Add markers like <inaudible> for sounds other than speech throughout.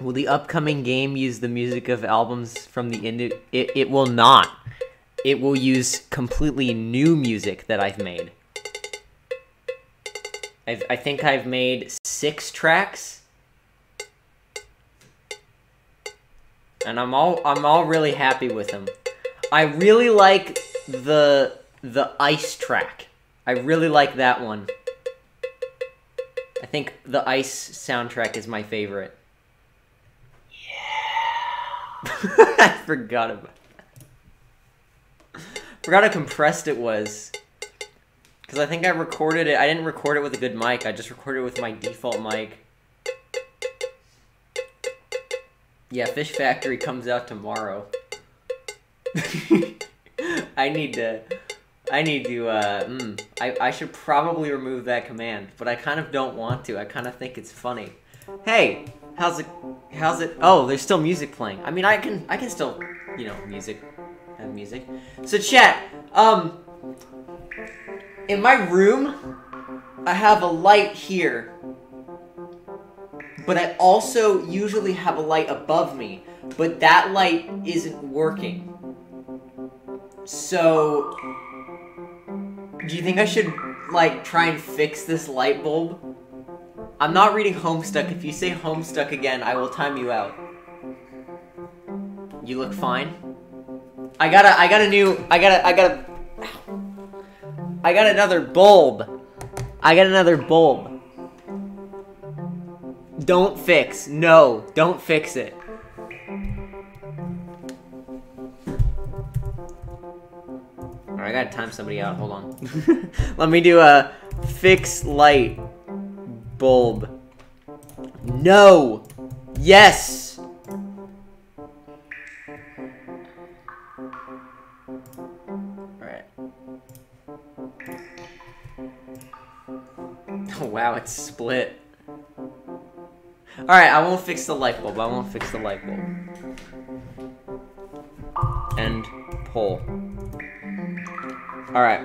Will the upcoming game use the music of albums from the indie? It, it will not. It will use completely new music that I've made. I've, I think I've made six tracks. And I'm all I'm all really happy with them. I really like the the ice track. I really like that one. I think the ice soundtrack is my favorite. <laughs> I forgot about Forgot how compressed it was. Because I think I recorded it. I didn't record it with a good mic. I just recorded it with my default mic. Yeah, Fish Factory comes out tomorrow. <laughs> I need to... I need to, uh, mm, I, I should probably remove that command, but I kind of don't want to. I kind of think it's funny. Hey, how's it, how's it, oh, there's still music playing. I mean, I can, I can still, you know, music, have music. So chat, um, in my room, I have a light here, but I also usually have a light above me, but that light isn't working. So, do you think I should, like, try and fix this light bulb? I'm not reading Homestuck. If you say Homestuck again, I will time you out. You look fine. I got a, I got a new, I got a, I got a, I got another bulb. I got another bulb. Don't fix. No, don't fix it. Alright, I gotta time somebody out. Hold on. <laughs> Let me do a fix light bulb. No! Yes! Alright. Oh, <laughs> wow, it's split. Alright, I won't fix the light bulb. I won't fix the light bulb. And pull. Alright.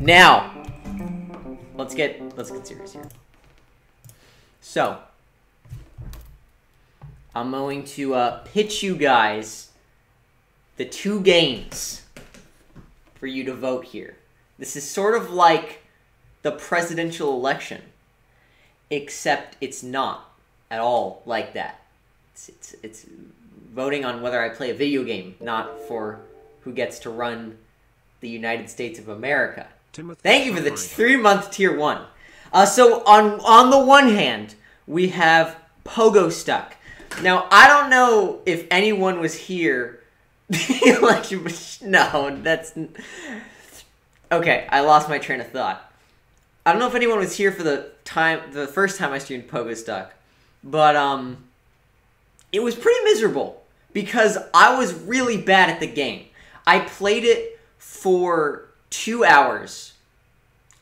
Now, let's get let's get serious here. So, I'm going to uh, pitch you guys the two games for you to vote here. This is sort of like the presidential election, except it's not at all like that. It's, it's, it's voting on whether I play a video game, not for who gets to run the United States of America. Timothy Thank you for the three month tier one. Uh, so on on the one hand, we have Pogo Stuck. Now I don't know if anyone was here. <laughs> the election, no, that's okay. I lost my train of thought. I don't know if anyone was here for the time the first time I streamed Pogo Stuck, but um, it was pretty miserable because I was really bad at the game. I played it for two hours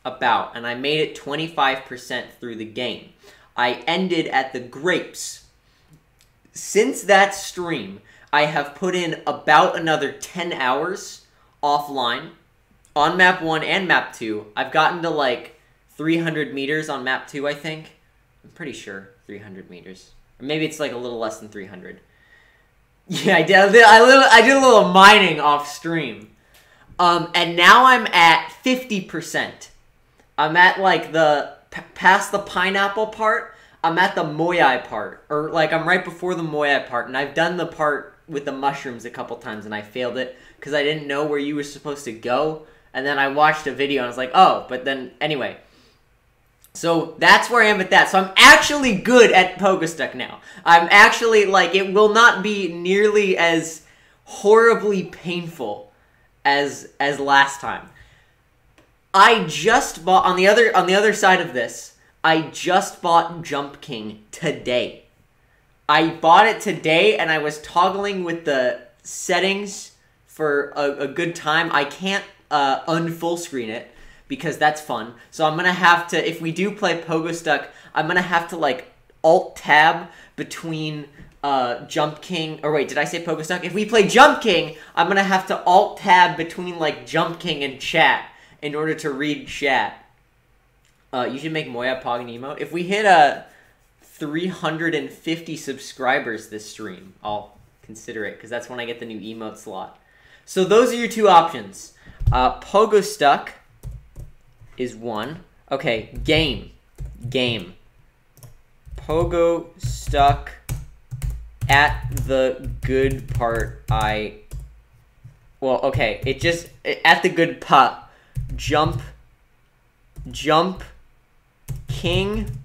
about, and I made it 25% through the game. I ended at the grapes. Since that stream, I have put in about another 10 hours offline on map 1 and map 2. I've gotten to like 300 meters on map 2, I think. I'm pretty sure 300 meters. Or maybe it's like a little less than 300. <laughs> Yeah, I did. I did, I did a little mining off stream. Um, and now I'm at 50%. I'm at like the past the pineapple part. I'm at the moyai part, or like I'm right before the moyai part, and I've done the part with the mushrooms a couple times, and I failed it because I didn't know where you were supposed to go. And then I watched a video and I was like, oh, but then anyway. So that's where I am at that. So I'm actually good at Pogostuck now. I'm actually like it will not be nearly as horribly painful as as last time. I just bought on the other on the other side of this. I just bought Jump King today. I bought it today and I was toggling with the settings for a, a good time. I can't uh, unfull screen it because that's fun. So I'm gonna have to if we do play Pogo Stuck, I'm gonna have to like alt tab between uh, Jump King or wait, did I say Pogo Stuck? If we play Jump King, I'm gonna have to alt tab between like Jump King and chat in order to read chat. Uh, you should make Moyai Pog an emote. If we hit a 350 subscribers this stream, I'll consider it because that's when I get the new emote slot. So those are your two options. Uh, Pogo Stuck is one. Okay, game. Game. Pogo Stuck at the good part I well, okay, it just at the good part jump jump king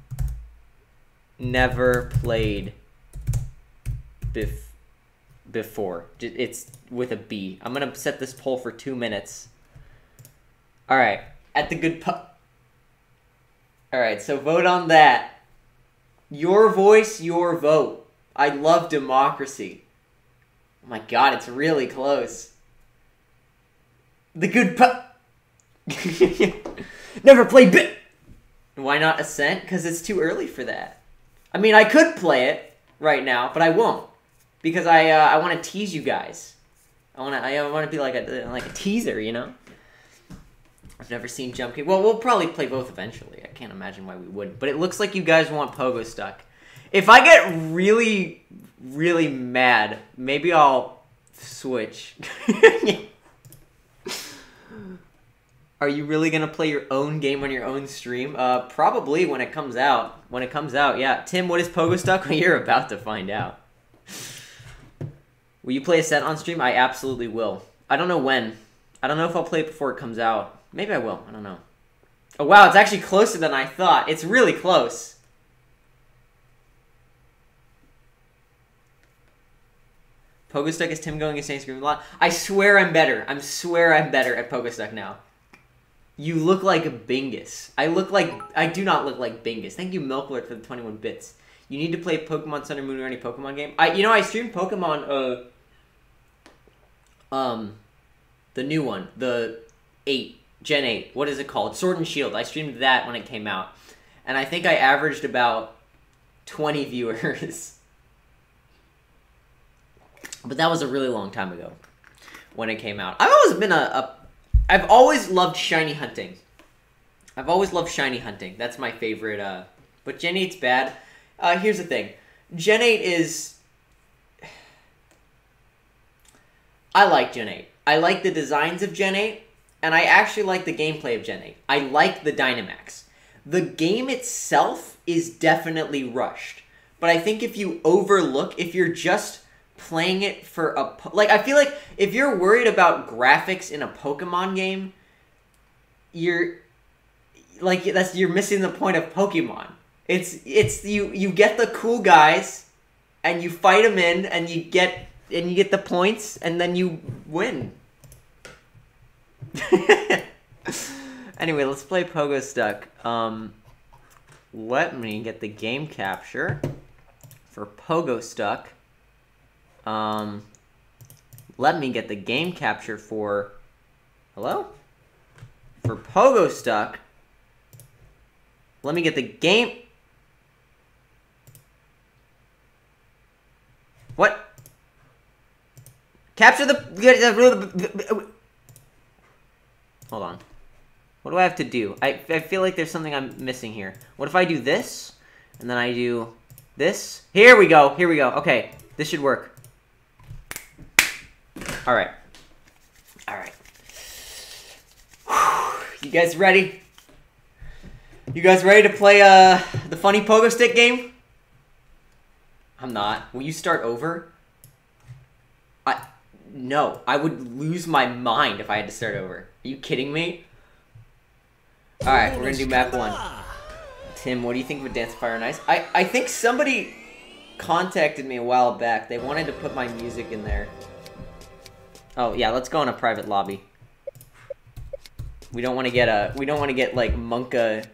never played bef- before. It's with a B. I'm gonna set this poll for two minutes. All right, at the good pu- All right, so vote on that. Your voice, your vote. I love democracy. Oh my god, it's really close. The good pu- <laughs> Never played bit. Why not Ascent? Because it's too early for that. I mean, I could play it right now, but I won't because I uh, I want to tease you guys. I want to I want to be like a like a teaser, you know. I've never seen Jump. Well, we'll probably play both eventually. I can't imagine why we wouldn't. But it looks like you guys want Pogo Stuck. If I get really, really mad, maybe I'll switch. <laughs> Are you really gonna play your own game on your own stream? Uh, probably when it comes out. When it comes out, yeah. Tim, what is Pogo Stuck? <laughs> You're about to find out. Will you play a set on stream? I absolutely will. I don't know when. I don't know if I'll play it before it comes out. Maybe I will. I don't know. Oh wow, it's actually closer than I thought. It's really close. Pogo Stuck is Tim going insane screaming a lot. I swear I'm better. I swear I'm better at Pogo Stuck now. You look like a Bingus. I look like I do not look like Bingus. Thank you, Milklord, for the 21 bits. You need to play Pokemon Sun and Moon or any Pokemon game. I you know I streamed Pokemon uh um the new one, the 8, Gen 8. What is it called? Sword and Shield. I streamed that when it came out. And I think I averaged about 20 viewers. <laughs> but that was a really long time ago when it came out. I've always been a, a I've always loved shiny hunting. I've always loved shiny hunting. That's my favorite. Uh, but Gen 8's bad. Uh, here's the thing. Gen 8 is. <sighs> I like Gen 8. I like the designs of Gen 8, and I actually like the gameplay of Gen 8. I like the Dynamax. The game itself is definitely rushed. But I think if you overlook, if you're just playing it for a like I feel like if you're worried about graphics in a Pokemon game, you're like that's you're missing the point of Pokemon. It's it's you you get the cool guys and you fight them in and you get and you get the points and then you win. <laughs> anyway, let's play Pogo Stuck. Um let me get the game capture for Pogo Stuck. Um, let me get the game capture for. Hello? For Pogo Stuck. Let me get the game. What? Capture the. Hold on. What do I have to do? I, I feel like there's something I'm missing here. What if I do this? And then I do this? Here we go. Here we go. Okay. This should work. All right. All right. You guys ready? You guys ready to play uh the funny pogo stick game? I'm not. Will you start over? I no, I would lose my mind if I had to start over. Are you kidding me? All right, we're gonna do map one. Tim, what do you think of a Dance Fire and Ice? I I think somebody contacted me a while back. They wanted to put my music in there. Oh, yeah, let's go in a private lobby. We don't want to get a... We don't want to get, like, Monka...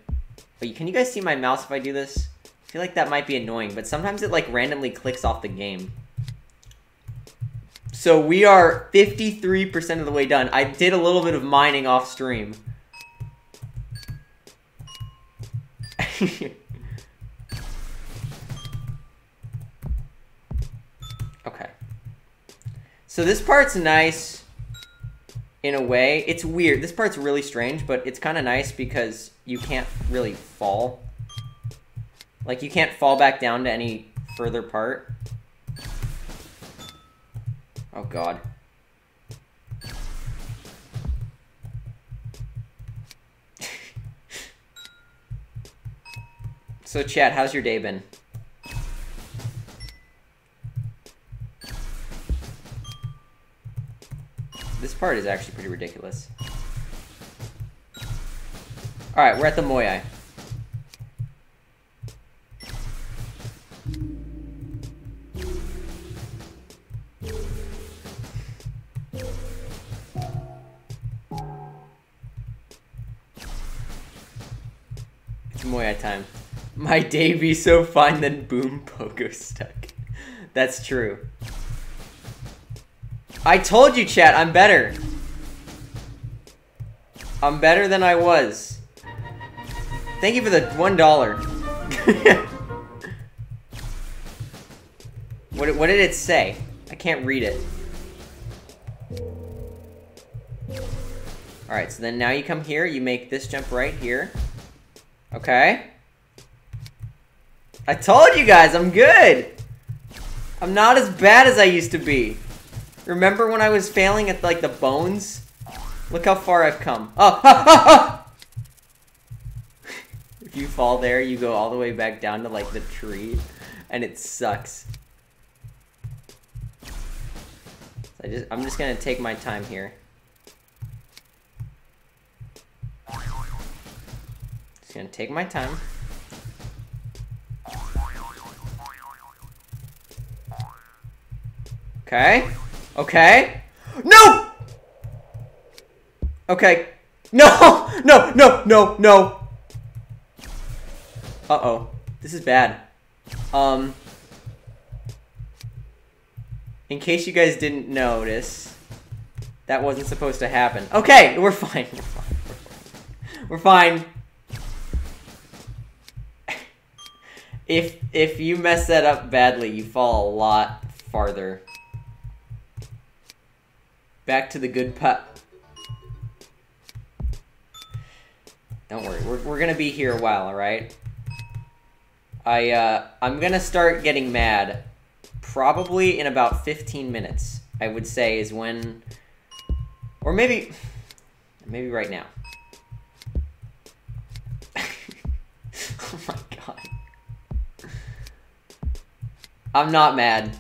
Wait, can you guys see my mouse if I do this? I feel like that might be annoying, but sometimes it, like, randomly clicks off the game. So we are 53% of the way done. I did a little bit of mining off stream. <laughs> So this part's nice in a way. It's weird. This part's really strange, but it's kind of nice because you can't really fall. Like, you can't fall back down to any further part. Oh, God. <laughs> so, chat, how's your day been? Part is actually pretty ridiculous. Alright, we're at the Moyai. It's Moyai time. My day be so fine, then boom, pogo stuck. That's true. I told you, chat, I'm better. I'm better than I was. Thank you for the one dollar. <laughs> what, what did it say? I can't read it. Alright, so then now you come here, you make this jump right here. Okay. I told you guys, I'm good! I'm not as bad as I used to be. Remember when I was failing at, like, the bones? Look how far I've come. Oh! <laughs> If you fall there, you go all the way back down to, like, the tree. And it sucks. I just, I'm just gonna take my time here. Just gonna take my time. Okay. Okay. No! Okay. No! <laughs> No, no, no, no! Uh-oh. This is bad. Um... In case you guys didn't notice, that wasn't supposed to happen. Okay, we're fine. <laughs> We're fine. We're <laughs> fine. if if you mess that up badly, you fall a lot farther. Back to the good putt. Don't worry, we're, we're gonna be here a while, alright? I, uh, I'm gonna start getting mad probably in about 15 minutes, I would say, is when... Or maybe... Maybe right now. <laughs> oh my god. I'm not mad.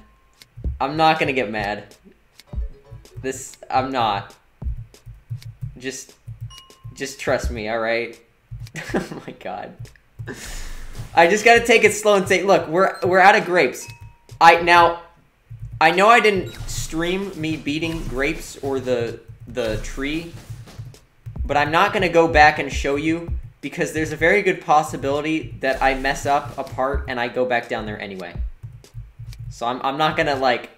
I'm not gonna get mad. This... I'm not. Just... Just trust me, alright? <laughs> oh my god. I just gotta take it slow and say, look, we're we're out of grapes. I now, I know I didn't stream me beating grapes or the the tree, but I'm not gonna go back and show you because there's a very good possibility that I mess up a part and I go back down there anyway. So I'm I'm not gonna like,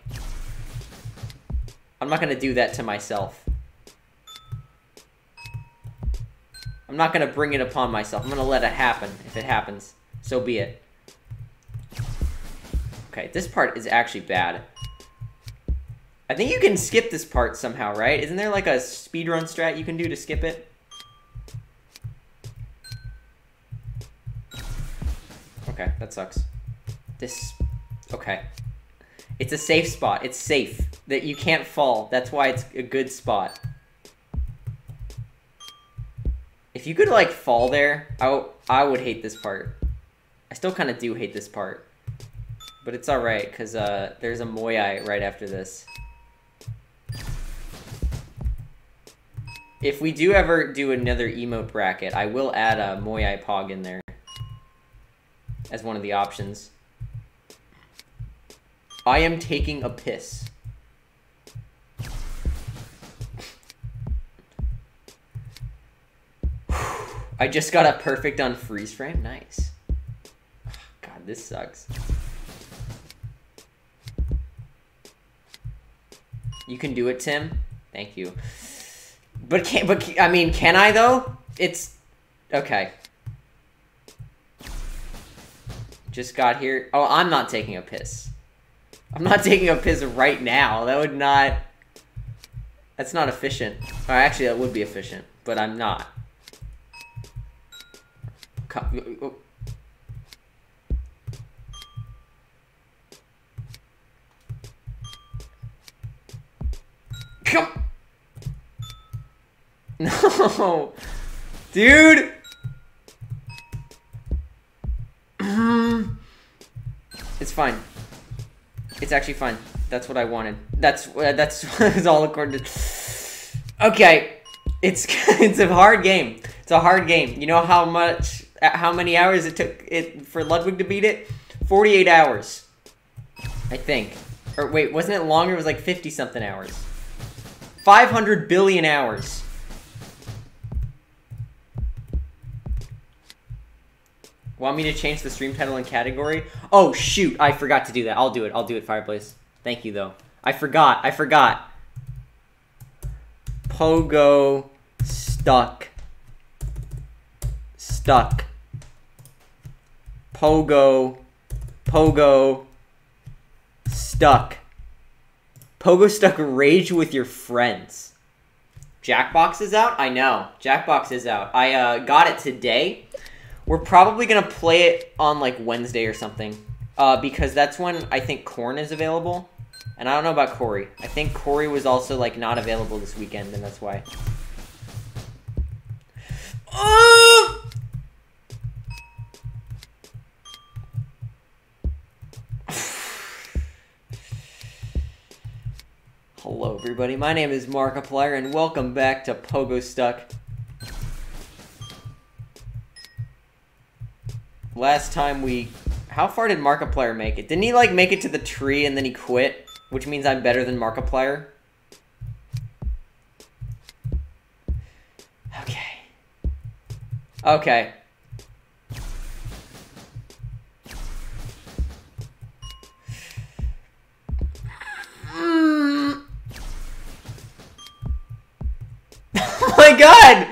I'm not gonna do that to myself. I'm not gonna bring it upon myself. I'm gonna let it happen. If it happens, so be it. Okay, this part is actually bad. I think you can skip this part somehow, right? Isn't there like a speedrun strat you can do to skip it? Okay, that sucks. This... Okay. It's a safe spot. It's safe. That you can't fall. That's why it's a good spot. If you could, like, fall there, I, I would hate this part. I still kind of do hate this part. But it's alright, because uh, there's a Moyai right after this. If we do ever do another emote bracket, I will add a Moyai Pog in there. As one of the options. I am taking a piss. I just got a perfect on freeze frame. Nice. <sighs> God, this sucks. You can do it, Tim. Thank you. But can but I mean, can I though? It's okay. Just got here. Oh, I'm not taking a piss. I'm not <laughs> taking a piss right now. That would not. That's not efficient. Or actually, that would be efficient, but I'm not oh. Come. <laughs> No, dude. <clears throat> it's fine. It's actually fine. That's what I wanted. That's uh, that's <laughs> all according to. Okay, it's <laughs> it's a hard game. It's a hard game. You know how much how many hours it took it for Ludwig to beat it? 48 hours. I think. Or wait, wasn't it longer? It was like 50 something hours. 500 billion hours. Want me to change the stream title and category? Oh, shoot. I forgot to do that. I'll do it. I'll do it, Fireplace. Thank you, though. I forgot. I forgot. Pogo stuck. Stuck. Pogo. Pogo. Stuck. Pogo stuck rage with your friends. Jackbox is out? I know. Jackbox is out. I uh, got it today. We're probably going to play it on like Wednesday or something. Uh, because that's when I think Corn is available. And I don't know about Corey. I think Corey was also like not available this weekend, and that's why. Uh! Hello everybody, my name is Markiplier and welcome back to Pogo Stuck. Last time we... How far did Markiplier make it? Didn't he like make it to the tree and then he quit? Which means I'm better than Markiplier? Okay. Okay. My god!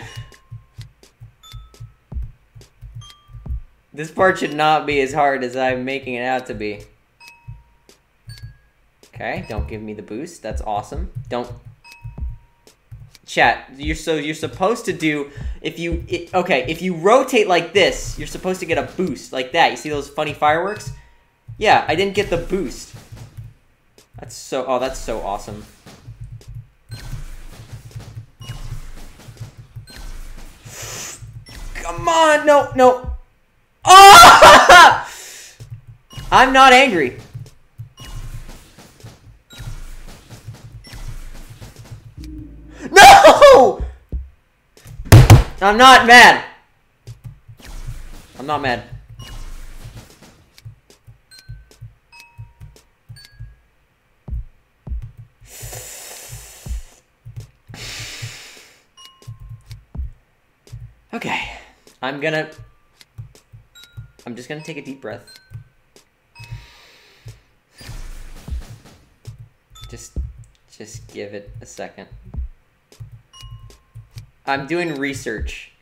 This part should not be as hard as I'm making it out to be. Okay, don't give me the boost. That's awesome. Don't chat. You're so you're supposed to do if you it, okay if you rotate like this, you're supposed to get a boost like that. You see those funny fireworks? Yeah, I didn't get the boost. That's so oh that's so awesome. Come on, no, no. Oh! <laughs> I'm not angry. No! I'm not mad. I'm not mad. Okay. I'm gonna... I'm just gonna take a deep breath. Just... Just give it a second. I'm doing research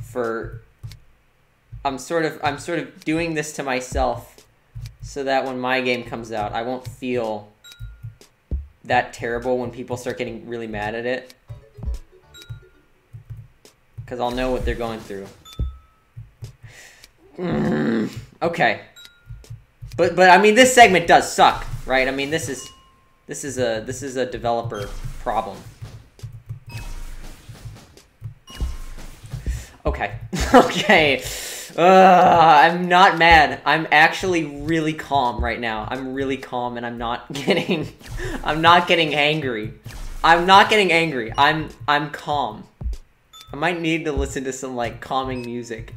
for I'm sort of I'm sort of doing this to myself so that when my game comes out, I won't feel that terrible when people start getting really mad at it. Cuz I'll know what they're going through. Mm, okay. But but I mean this segment does suck, right? I mean this is this is a this is a developer problem. Okay. <laughs> okay. Uh, I'm not mad. I'm actually really calm right now. I'm really calm and I'm not <laughs> getting I'm not getting angry. I'm not getting angry. I'm I'm calm. I might need to listen to some like calming music.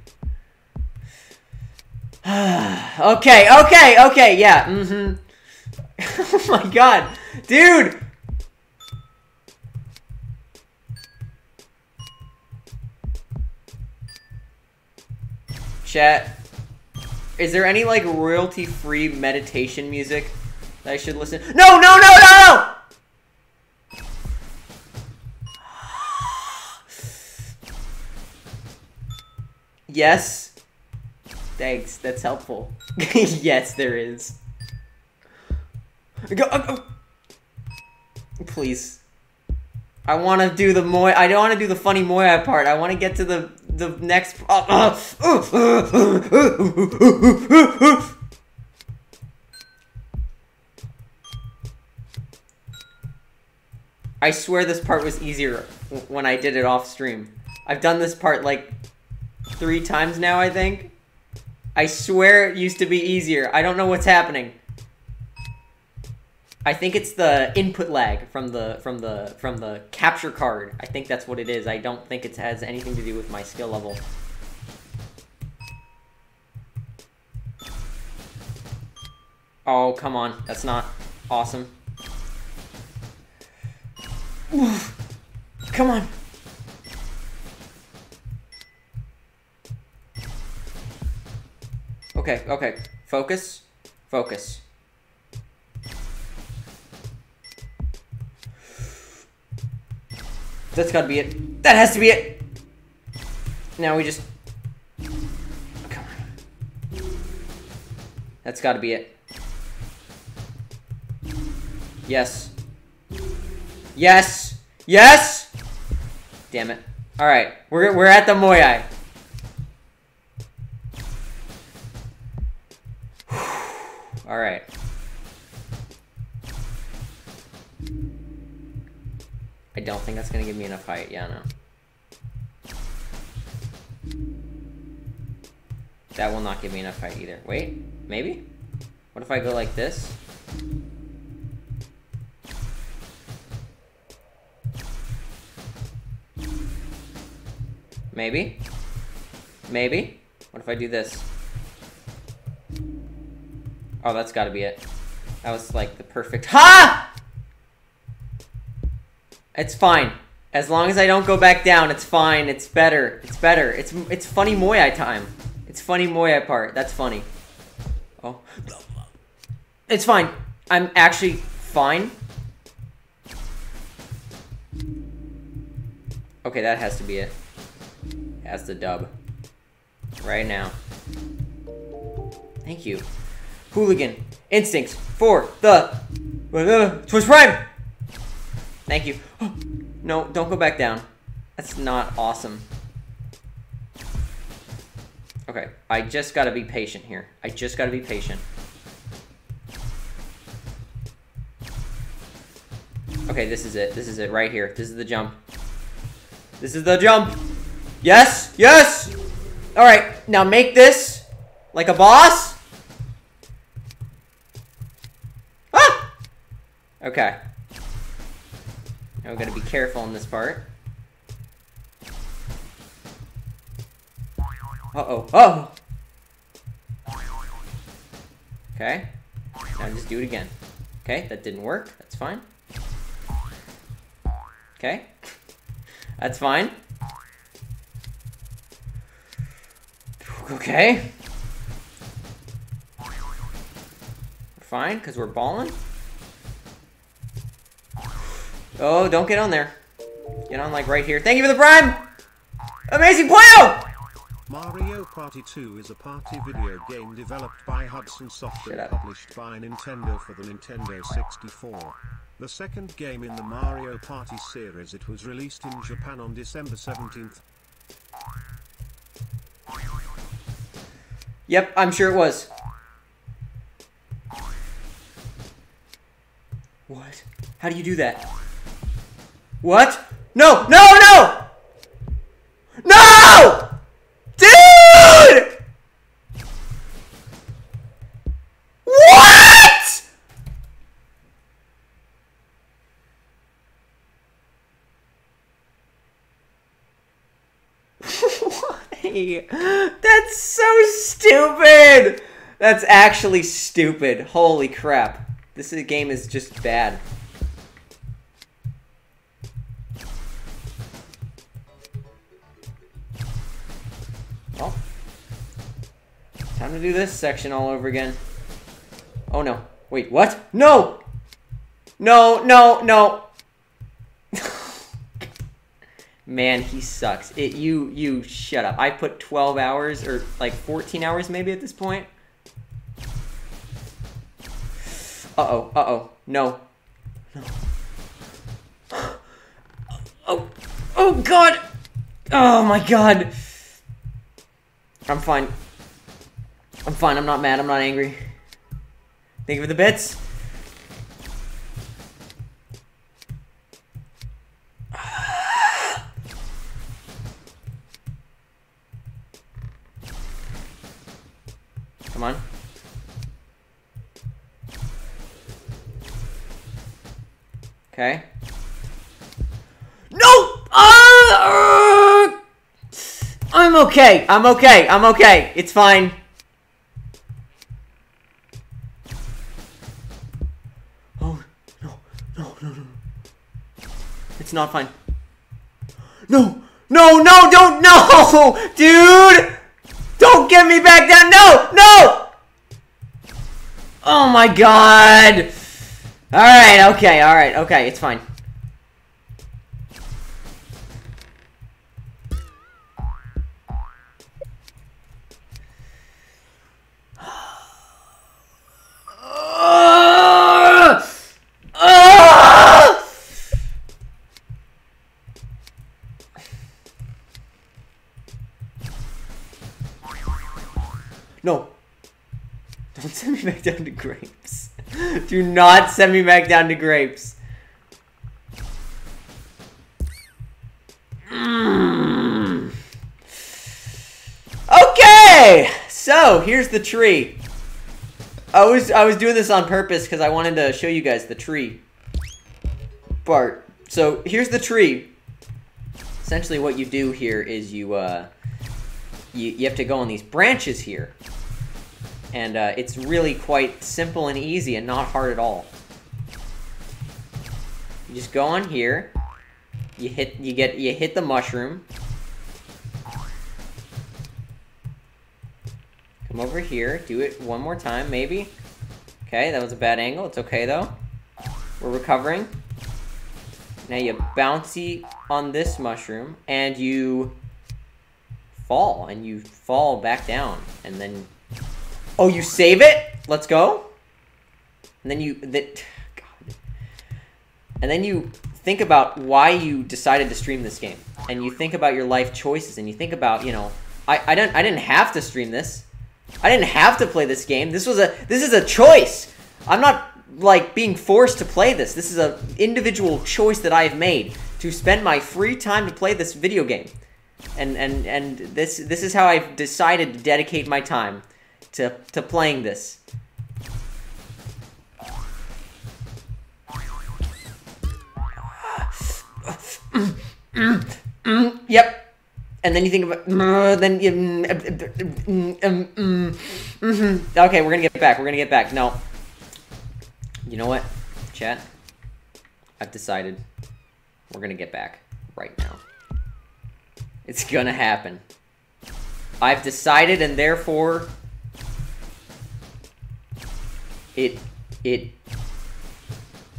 <sighs> okay, okay, okay, yeah. Mm-hmm. <laughs> oh my god. Dude, Chat, is there any like royalty free meditation music that I should listen? No, no, no, no, yes. Thanks, that's helpful. yes, there is. Go, uh, uh. Please. I want to do the Moy. I don't want to do the funny Moyai part. I want to get to the the next. Uh, uh, I swear this part was easier when I did it off stream. I've done this part like three times now, I think. I swear it used to be easier. I don't know what's happening. I think it's the input lag from the from the from the capture card. I think that's what it is. I don't think it has anything to do with my skill level. Oh, come on. That's not awesome. Come on. Okay, okay. Focus. Focus. That's gotta be it. That has to be it! Now we just... Come on. That's gotta be it. Yes. Yes! Yes! Damn it. Alright, we're, we're at the Moyai. Alright. I don't think that's gonna give me enough height. Yeah, no. That will not give me enough height either. Wait, maybe? What if I go like this? Maybe? Maybe? What if I do this? Oh, that's gotta be it. That was like the perfect- HA! It's fine. As long as I don't go back down, it's fine. It's better. It's better. It's it's funny Moyai time. It's funny Moyai part. That's funny. Oh. It's fine. I'm actually fine. Okay, that has to be it. That's the dub. Right now. Thank you. Hooligan. Instincts for the uh, Twitch Prime! Thank you. <gasps> no, don't go back down. That's not awesome. Okay, I just gotta be patient here. I just gotta be patient. Okay, this is it. This is it right here. This is the jump. This is the jump. Yes! Yes! Alright, now make this like a boss. Okay. Now we gotta be careful in this part. Uh-oh. Oh! Okay. Now just do it again. Okay, that didn't work. That's fine. Okay. <laughs> That's fine. Okay. Fine, because we're balling. Oh, don't get on there. Get on, like, right here. Thank you for the prime! Amazing player! Mario Party 2 is a party video game developed by Hudson Soft and published by Nintendo for the Nintendo 64. The second game in the Mario Party series it was released in Japan on December 17th. Yep, I'm sure it was. What? How do you do that? What? No! No! No! No! Dude! What? <laughs> Why? That's so stupid! That's actually stupid. Holy crap. This game is just bad. Time to do this section all over again. Oh no. Wait, what? No! No, no, no! <laughs> Man, he sucks. It you you shut up. I put 12 hours or like 14 hours maybe at this point. Uh-oh, uh-oh. No. No. <gasps> Oh. Oh god. Oh my god. I'm fine. I'm fine. I'm not mad. I'm not angry. Thank you for the bits. <sighs> Come on. Okay. No! Uh, I'm okay. I'm okay. I'm okay. It's fine. Not fine. No! No, no, don't, no! <laughs> Dude! Don't get me back down! No! No! Oh my god! Alright, okay, alright, okay, it's fine. Grapes. Do not send me back down to grapes. Mm. Okay, so here's the tree. I was I was doing this on purpose because I wanted to show you guys the tree part. So here's the tree. Essentially, what you do here is you uh, you you have to go on these branches here and uh, it's really quite simple and easy and not hard at all. You just go on here, you hit, you get, you hit the mushroom. Come over here, do it one more time, maybe. Okay, that was a bad angle, it's okay though. We're recovering. Now you bouncy on this mushroom, and you fall, and you fall back down, and then Oh, you save it? Let's go. And then you that God. And then you think about why you decided to stream this game. And you think about your life choices and you think about, you know, I, I didn't I didn't have to stream this. I didn't have to play this game. This was a this is a choice. I'm not like being forced to play this. This is an individual choice that I have made to spend my free time to play this video game. And and and this this is how I've decided to dedicate my time to, to playing this. yep. And then you think about uh, then you mm, uh, uh, mm, um, mm. Okay, we're gonna get back. We're gonna get back. No. You know what? Chat. I've decided we're gonna get back right now. It's gonna happen. I've decided and therefore it it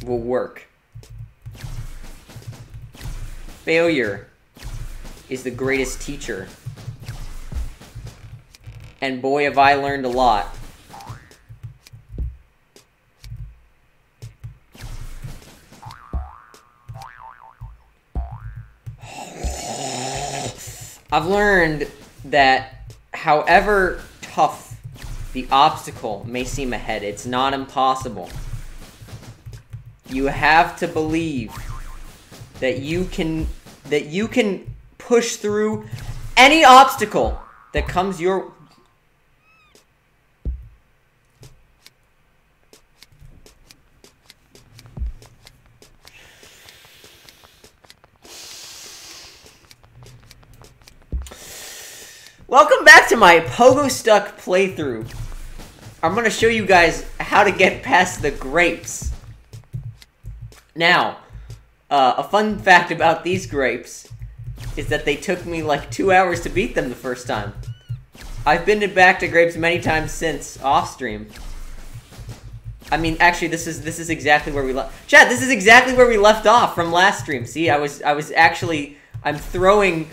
will work. Failure is the greatest teacher. And boy, have I learned a lot. I've learned that however tough the obstacle may seem ahead. It's not impossible. You have to believe that you can that you can push through any obstacle that comes your Welcome back to my Pogostuck playthrough. I'm going to show you guys how to get past the grapes. Now, uh, a fun fact about these grapes is that they took me like two hours to beat them the first time. I've been back to grapes many times since off stream. I mean, actually, this is this is exactly where we left. Chat, this is exactly where we left off from last stream. See, I was I was actually I'm throwing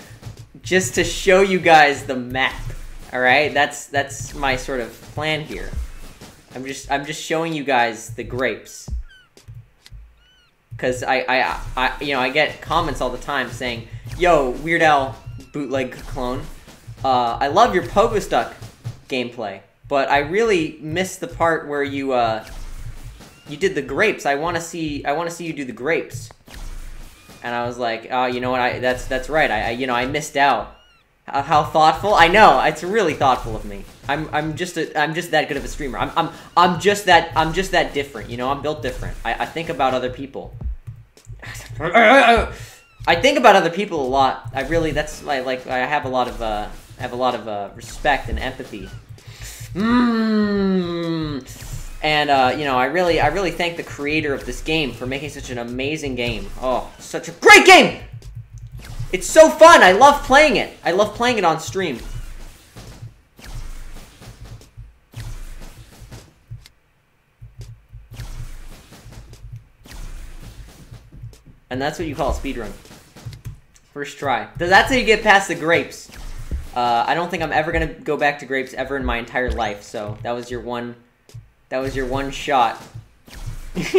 just to show you guys the map. All right, that's that's my sort of plan here. I'm just I'm just showing you guys the grapes. Cause I, I I you know I get comments all the time saying, "Yo, Weird Al bootleg clone, uh, I love your Pogostuck gameplay, but I really miss the part where you uh you did the grapes. I want to see I want to see you do the grapes." And I was like, "Oh, you know what? I that's that's right. I, I you know I missed out." Uh, how thoughtful! I know it's really thoughtful of me. I'm I'm just a, I'm just that good of a streamer. I'm I'm I'm just that I'm just that different. You know, I'm built different. I, I think about other people. I think about other people a lot. I really, that's like, like I have a lot of, uh, I have a lot of uh, respect and empathy. Mmm. And uh, you know, I really, I really thank the creator of this game for making such an amazing game. Oh, such a great game! It's so fun. I love playing it. I love playing it on stream. And that's what you call a speedrun. First try. That's how you get past the grapes. Uh, I don't think I'm ever gonna go back to grapes ever in my entire life, so that was your one that was your one shot. <laughs>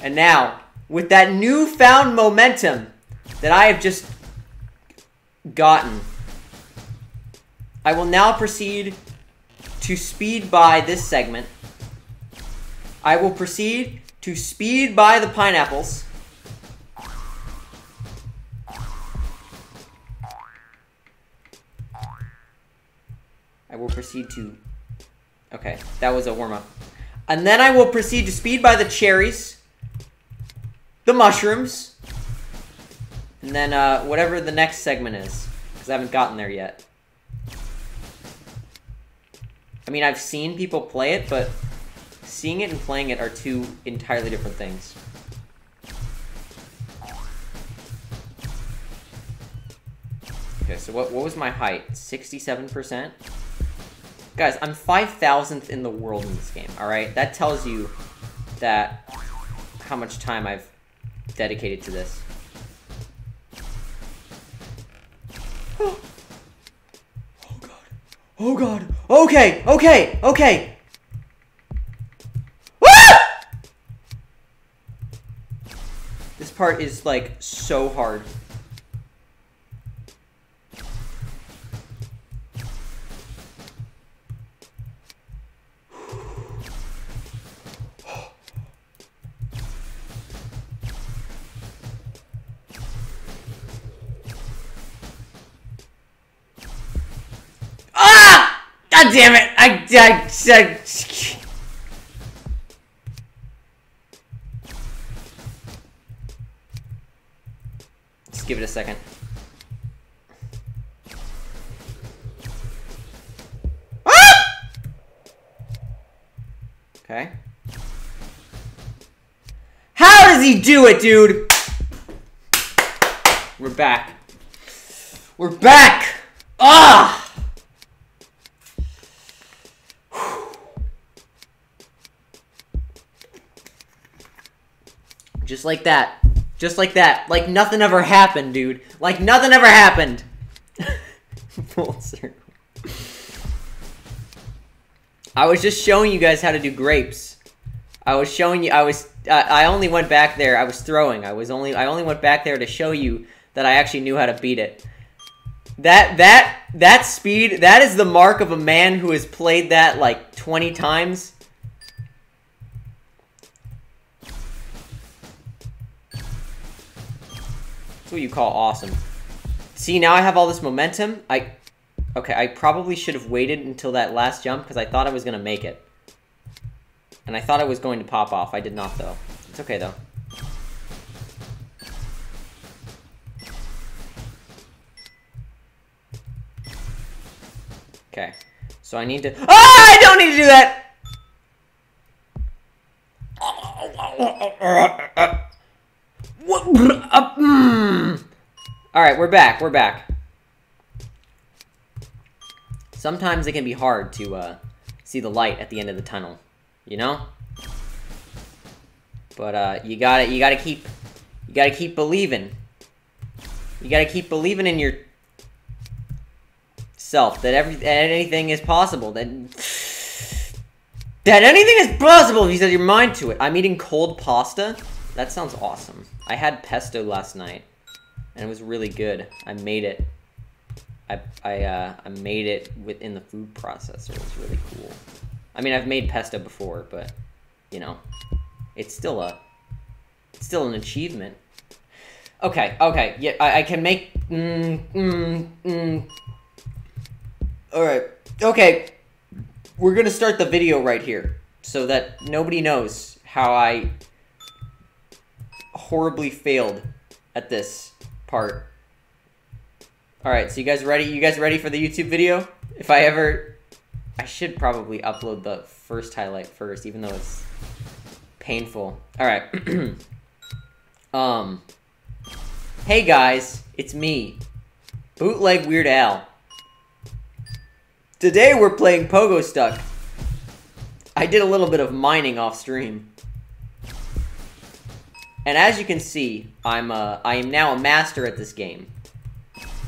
and now, with that newfound momentum that I have just gotten, I will now proceed to speed by this segment. I will proceed to speed by the pineapples. I will proceed to Okay, that was a warm-up. And then I will proceed to speed by the cherries, the mushrooms, and then uh, whatever the next segment is, because I haven't gotten there yet. I mean, I've seen people play it, but seeing it and playing it are two entirely different things. Okay, so what, what was my height? 67%? Guys, I'm 5,000th in the world in this game, alright? That tells you that how much time I've dedicated to this. Oh god. Oh god. Okay, okay, okay. This part is like so hard. God damn it! I, I, I, Just give it a second. Ah! Okay. How does he do it, dude? We're back. We're back! Ah! Just like that. Just like that. Like nothing ever happened, dude. Like nothing ever happened. <laughs> Full circle. I was just showing you guys how to do grapes. I was showing you. I was. Uh, I only went back there. I was throwing. I was only. I only went back there to show you that I actually knew how to beat it. That that that speed. That is the mark of a man who has played that like 20 times what you call awesome. See, now I have all this momentum. I... Okay, I probably should have waited until that last jump because I thought I was going to make it. And I thought I was going to pop off. I did not, though. It's okay, though. Okay. So I need to... Ah! I don't need to do that! What? Mm. All right, we're back. We're back. Sometimes it can be hard to uh, see the light at the end of the tunnel, you know. But uh, you gotta, you gotta keep, you gotta keep believing. You gotta keep believing in your self that every that anything is possible. That that anything is possible if you set your mind to it. I'm eating cold pasta. That sounds awesome. I had pesto last night, and it was really good. I made it. I I uh, I made it within the food processor. It was really cool. I mean, I've made pesto before, but you know, it's still a it's still an achievement. Okay, okay, yeah, I, I can make. Mm, mm, mm. All right, okay. We're gonna start the video right here, so that nobody knows how I horribly failed at this part. Alright, so you guys ready? You guys ready for the YouTube video? If I ever... I should probably upload the first highlight first, even though it's painful. Alright. <clears throat> um... Hey guys, it's me, Bootleg Weird Al. Today we're playing Pogostuck. I did a little bit of mining off stream. And as you can see, I'm uh, I am now a master at this game.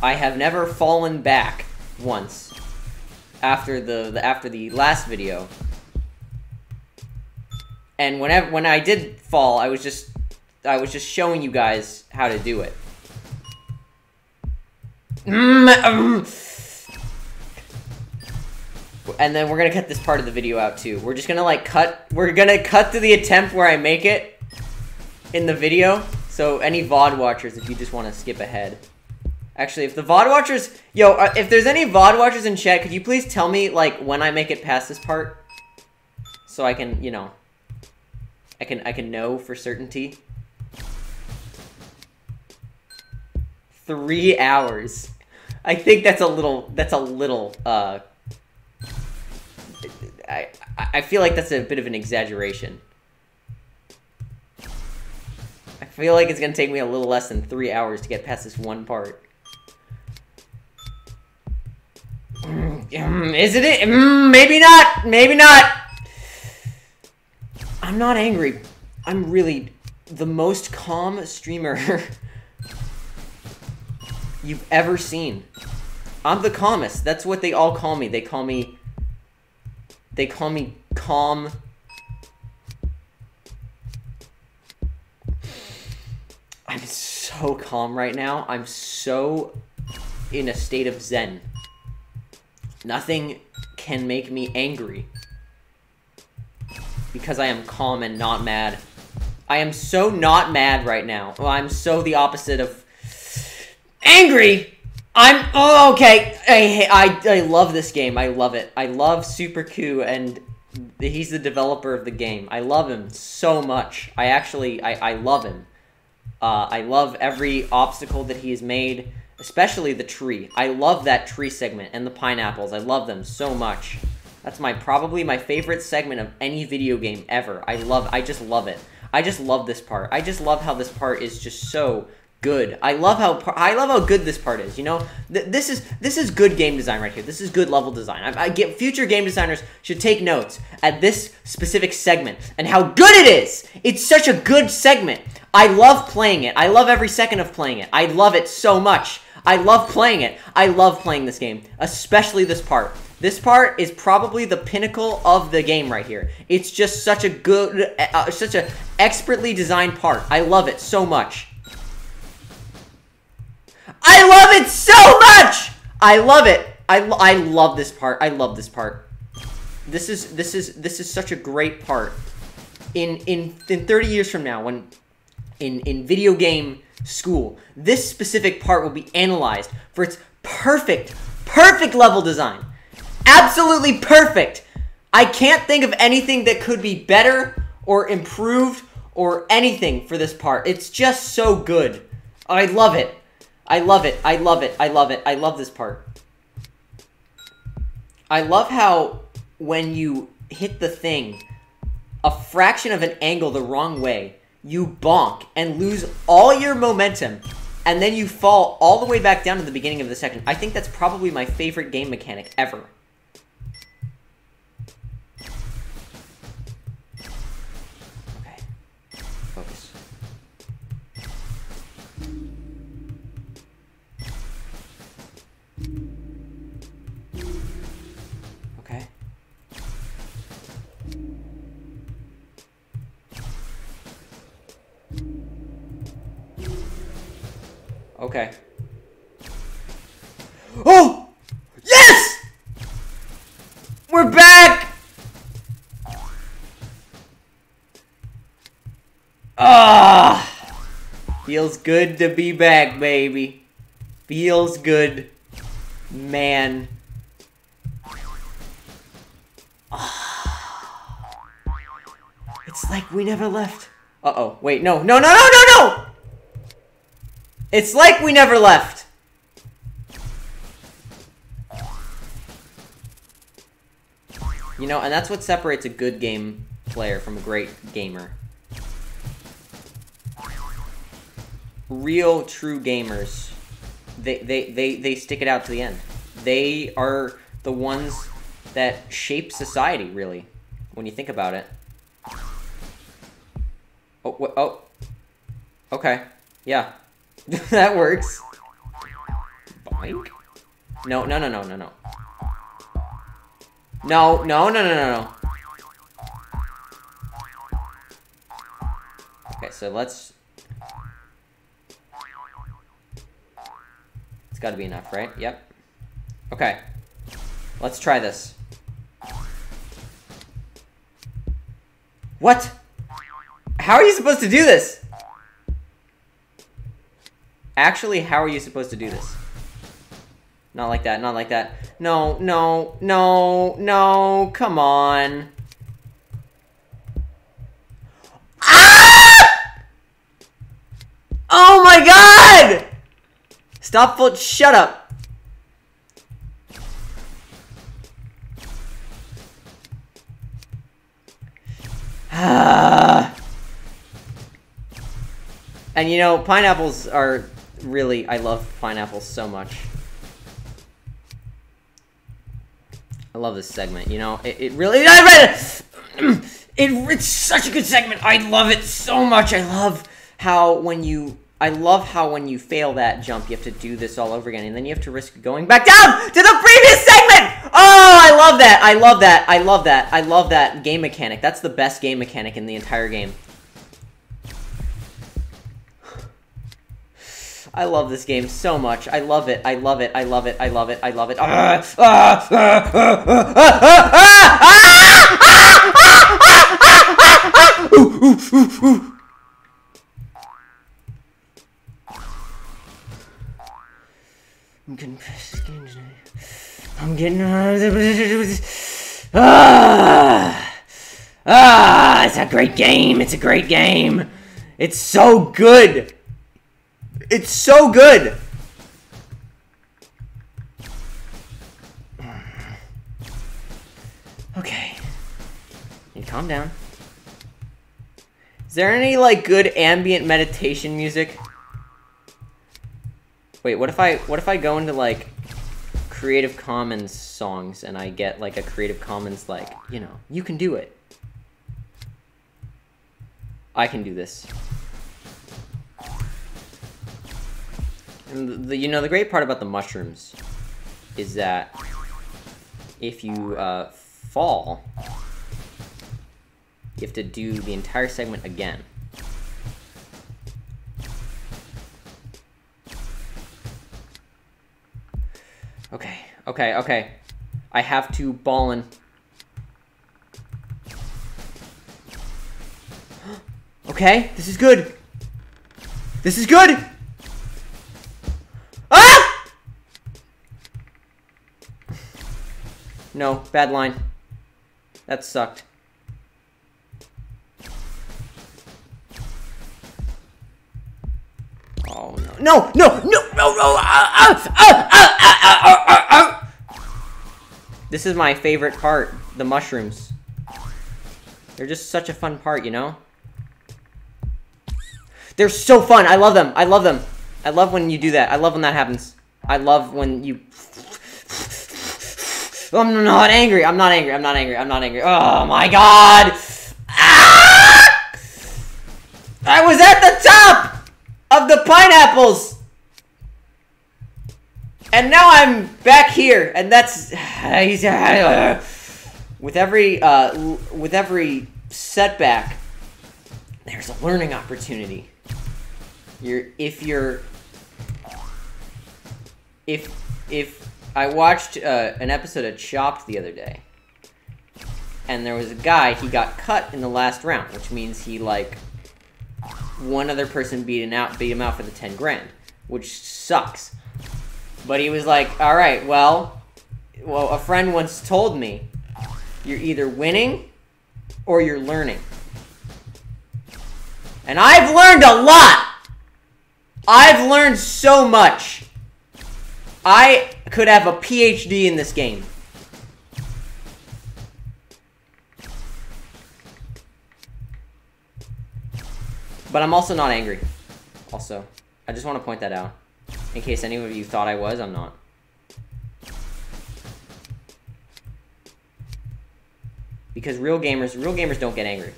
I have never fallen back once after the, the after the last video. And whenever when I did fall, I was just I was just showing you guys how to do it. And then we're gonna cut this part of the video out too. We're just gonna like cut, we're gonna cut to the attempt where I make it in the video. So any VOD watchers, if you just want to skip ahead. Actually, if the VOD watchers, yo, uh, if there's any VOD watchers in chat, could you please tell me like when I make it past this part? So I can, you know, I can, I can know for certainty. Three hours. I think that's a little, that's a little, uh, I, I feel like that's a bit of an exaggeration. Feel like it's gonna take me a little less than three hours to get past this one part. Mm, is it it? Mm, maybe not! Maybe not! I'm not angry. I'm really the most calm streamer <laughs> you've ever seen. I'm the calmest. That's what they all call me. They call me they call me calm. I'm so calm right now. I'm so in a state of zen. Nothing can make me angry. Because I am calm and not mad. I am so not mad right now. Well, I'm so the opposite of angry. I'm oh okay. I, I I love this game. I love it. I love Super Q and he's the developer of the game. I love him so much. I actually I I love him. Uh, I love every obstacle that he has made, especially the tree. I love that tree segment and the pineapples. I love them so much. That's my probably my favorite segment of any video game ever. I love I just love it. I just love this part. I just love how this part is just so good. I love how I love how good this part is. You know, Th this is this is good game design right here. This is good level design. I, I get future game designers should take notes at this specific segment and how good it is. It's such a good segment. I love playing it. I love every second of playing it. I love it so much. I love playing it. I love playing this game, especially this part. This part is probably the pinnacle of the game right here. It's just such a good, uh, such a expertly designed part. I love it so much. I love it so much! I love it. I, I love this part. I love this part. This is this is this is such a great part. In in in 30 years from now when in in video game school, this specific part will be analyzed for its perfect perfect level design. Absolutely perfect. I can't think of anything that could be better or improved or anything for this part. It's just so good. I love it. I love it. I love it. I love it. I love this part. I love how when you hit the thing a fraction of an angle the wrong way, you bonk and lose all your momentum and then you fall all the way back down to the beginning of the second. I think that's probably my favorite game mechanic ever. Okay. Oh! Yes! We're back! Ah! Feels good to be back, baby. Feels good. Man. Ah. It's like we never left. Uh-oh. Wait, no. No, no, no, no, no! It's like we never left. You know, and that's what separates a good game player from a great gamer. Real, true gamers, they, they, they, they stick it out to the end. They are the ones that shape society, really, when you think about it. Oh, oh. Okay. Yeah. <laughs> that works. Boink. No, no, no, no, no, no. No, no, no, no, no, no. Okay, so let's... It's gotta be enough, right? Yep. Okay. Let's try this. What? How are you supposed to do this? Actually, how are you supposed to do this? Not like that, not like that. No, no, no, no, come on. Ah! Oh my god! Stop, full, shut up. <sighs> And you know, pineapples are really, I love pineapples so much. I love this segment, you know? It, it really... <clears throat> It, it's such a good segment. I love it so much. I love how when you... I love how when you fail that jump, you have to do this all over again, and then you have to risk going back down to the previous segment! Oh, I love that! I love that! I love that! I love that game mechanic. That's the best game mechanic in the entire game. I love this game so much. I love it. I love it. I love it. I love it. I love it. I'm getting I'm getting ah, ah, it's a great game. It's a great game. It's so good. It's so good! Okay. And calm down. Is there any, like, good ambient meditation music? Wait, what if I, what if I go into, like, Creative Commons songs and I get, like, a Creative Commons, like, you know, you can do it. I can do this. And the, you know, the great part about the mushrooms is that if you uh, fall, you have to do the entire segment again. Okay, okay, okay. I have to ball in. <gasps> okay, this is good. This is good! No, bad line. That sucked. Oh no. No, no, no, no, no! this is my favorite part, the mushrooms. They're just such a fun part, you know? They're so fun. I love them. I love them. I love when you do that. I love when that happens. I love when you I'm not angry. I'm not angry. I'm not angry. I'm not angry. Oh my god! Ah! I was at the top of the pineapples! And now I'm back here, and that's... With every, uh, with every setback, there's a learning opportunity. You're, if you're... If, if I watched uh, an episode of Chopped the other day, and there was a guy, he got cut in the last round, which means he, like, one other person beat him out, beat him out for the 10 grand, which sucks. But he was like, alright, well, well, a friend once told me, you're either winning or you're learning. And I've learned a lot! I've learned so much. I could have a PhD in this game. But I'm also not angry. Also, I just want to point that out. In case any of you thought I was, I'm not. Because real gamers, real gamers don't get angry.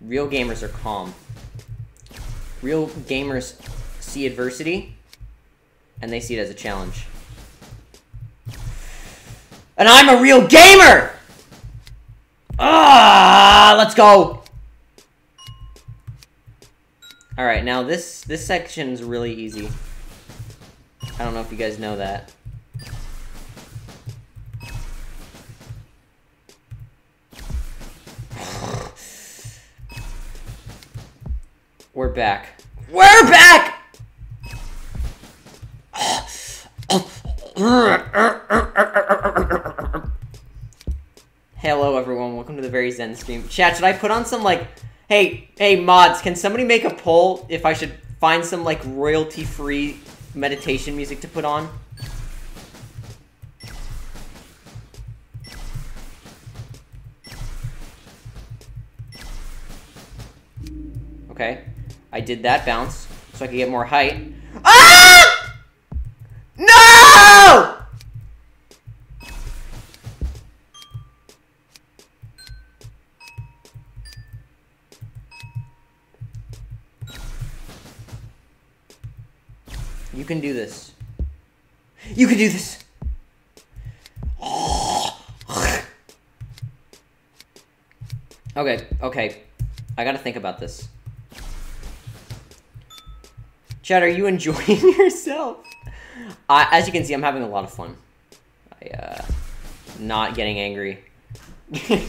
Real gamers are calm. Real gamers see adversity and they see it as a challenge. And I'm a real gamer! Ah, let's go! Alright, now this, this section's really easy. I don't know if you guys know that. <sighs> We're back. We're back! Hello everyone, welcome to the very Zen stream. Chat, should I put on some like, hey, hey mods, can somebody make a poll if I should find some like royalty-free meditation music to put on? Okay, I did that bounce so I could get more height. Ah! No! You can do this. You can do this. Okay, okay. I gotta think about this. Chat, are you enjoying <laughs> yourself? Uh, as you can see, I'm having a lot of fun. I, uh, not getting angry. <laughs>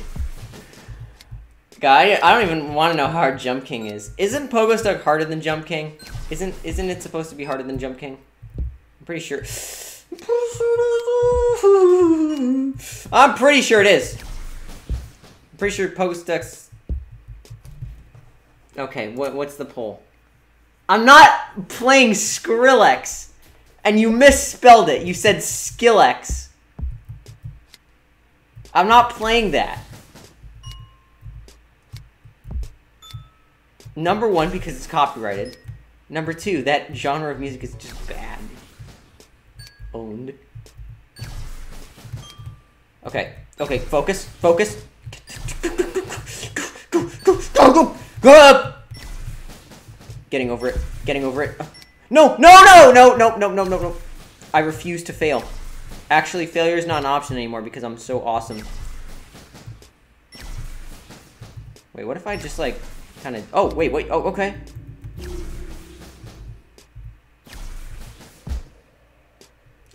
Guy, I don't even want to know how hard Jump King is. Isn't Pogostuck harder than Jump King? Isn't isn't it supposed to be harder than Jump King? I'm pretty sure. <laughs> I'm pretty sure it is. I'm pretty sure Pogostuck's. Okay, what what's the poll? I'm not playing Skrillex, and you misspelled it. You said Skillex. I'm not playing that. Number one, because it's copyrighted. Number two, that genre of music is just bad. Owned. Okay, okay, focus, focus. Go, go, go, go, go up! Getting over it, getting over it. No, no, no, no, no, no, no, no, no. I refuse to fail. Actually, failure is not an option anymore because I'm so awesome. Wait, what if I just like kind of... Oh, wait, wait. Oh, okay.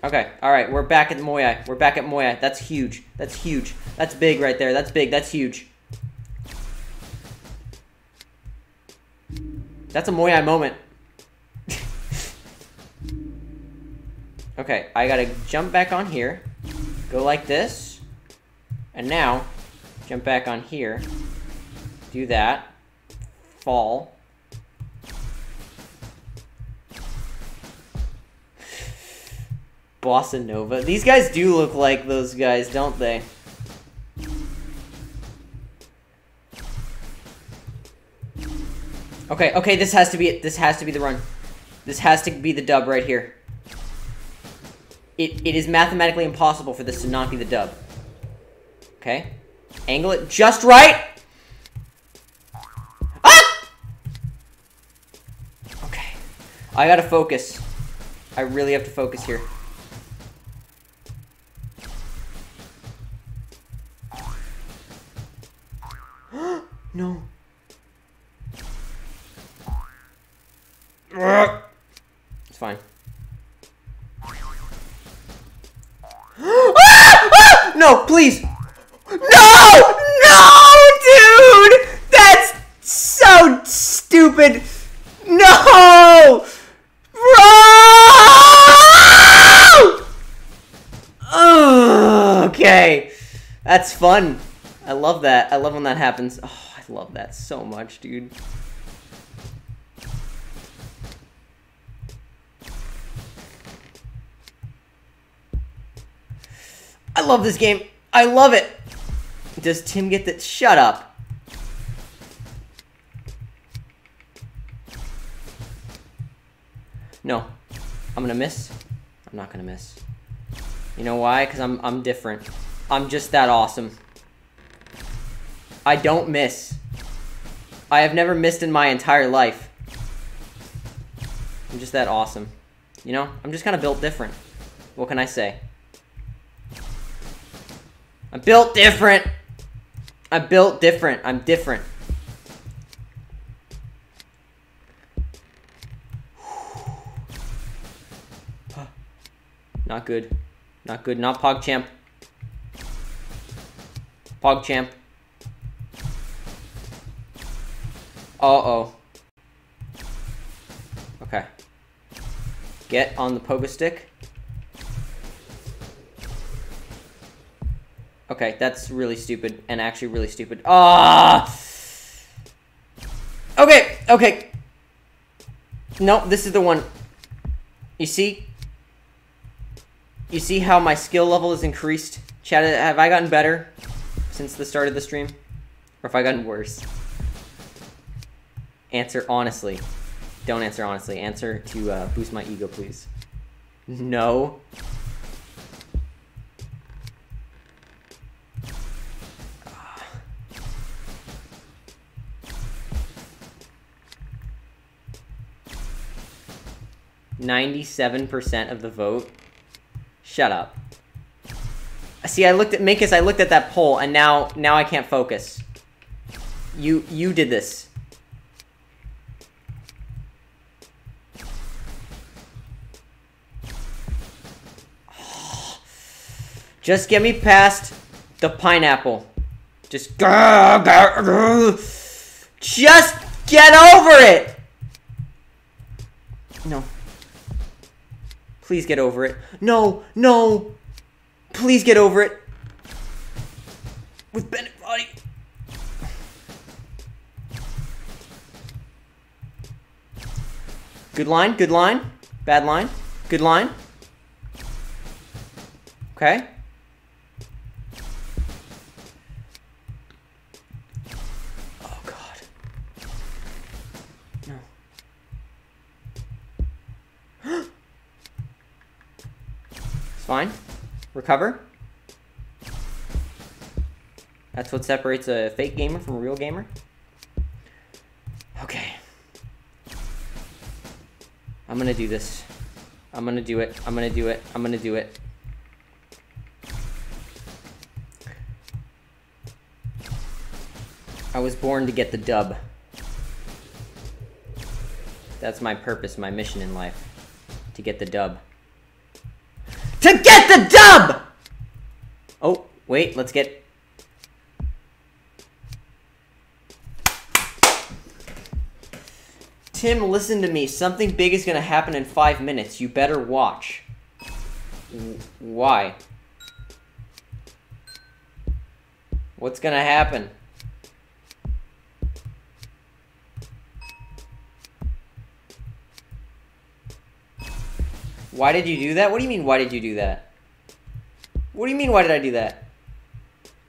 Okay, alright, we're back at Moyai. We're back at Moyai. That's huge. That's huge. That's big right there. That's big. That's huge. That's a Moyai moment. Okay, I gotta jump back on here. Go like this. And now, jump back on here. Do that fall. <sighs> Bossa Nova. These guys do look like those guys, don't they? Okay, okay, this has to be it. This has to be the run. This has to be the dub right here. It, it is mathematically impossible for this to not be the dub. Okay. Angle it just right. Ah! Okay. I gotta focus. I really have to focus here. <gasps> no. It's fine. <gasps> no, please! No! No, dude! That's so stupid! No! bro! okay. That's fun. I love that. I love when that happens. Oh, I love that so much, dude. I love this game. I love it. Does Tim get that? Shut up. No. I'm gonna miss. I'm not gonna miss. You know why? Because I'm, I'm different. I'm just that awesome. I don't miss. I have never missed in my entire life. I'm just that awesome. You know? I'm just kind of built different. What can I say? I'm built different. I'm built different. I'm different. <sighs> Not good. Not good. Not PogChamp. PogChamp. Uh-oh. Okay. Get on the pogo stick. Okay, that's really stupid and actually really stupid. Ah! Okay, okay. No, this is the one. You see? You see how my skill level is increased? Chat, have I gotten better since the start of the stream? Or have I gotten worse? Answer honestly. Don't answer honestly. Answer to uh, boost my ego, please. No. Ninety-seven percent of the vote. Shut up. See, I looked at Minkus. I looked at that poll, and now now I can't focus. You you did this. <gasps> Just get me past the pineapple. Just <laughs> just get over it. No. Please get over it. No, no. Please get over it. With Bennett Foddy. Good line, good line. Bad line. Good line. Okay. Oh, God. No. it's fine. Recover. That's what separates a fake gamer from a real gamer. Okay. I'm gonna do this. I'm gonna do it. I'm gonna do it. I'm gonna do it. I was born to get the dub. That's my purpose, my mission in life. To get the dub. To get the dub! Oh, wait, let's get... Tim, listen to me. Something big is gonna happen in five minutes. You better watch. Why? What's gonna happen? Why did you do that? What do you mean, why did you do that? What do you mean, why did I do that?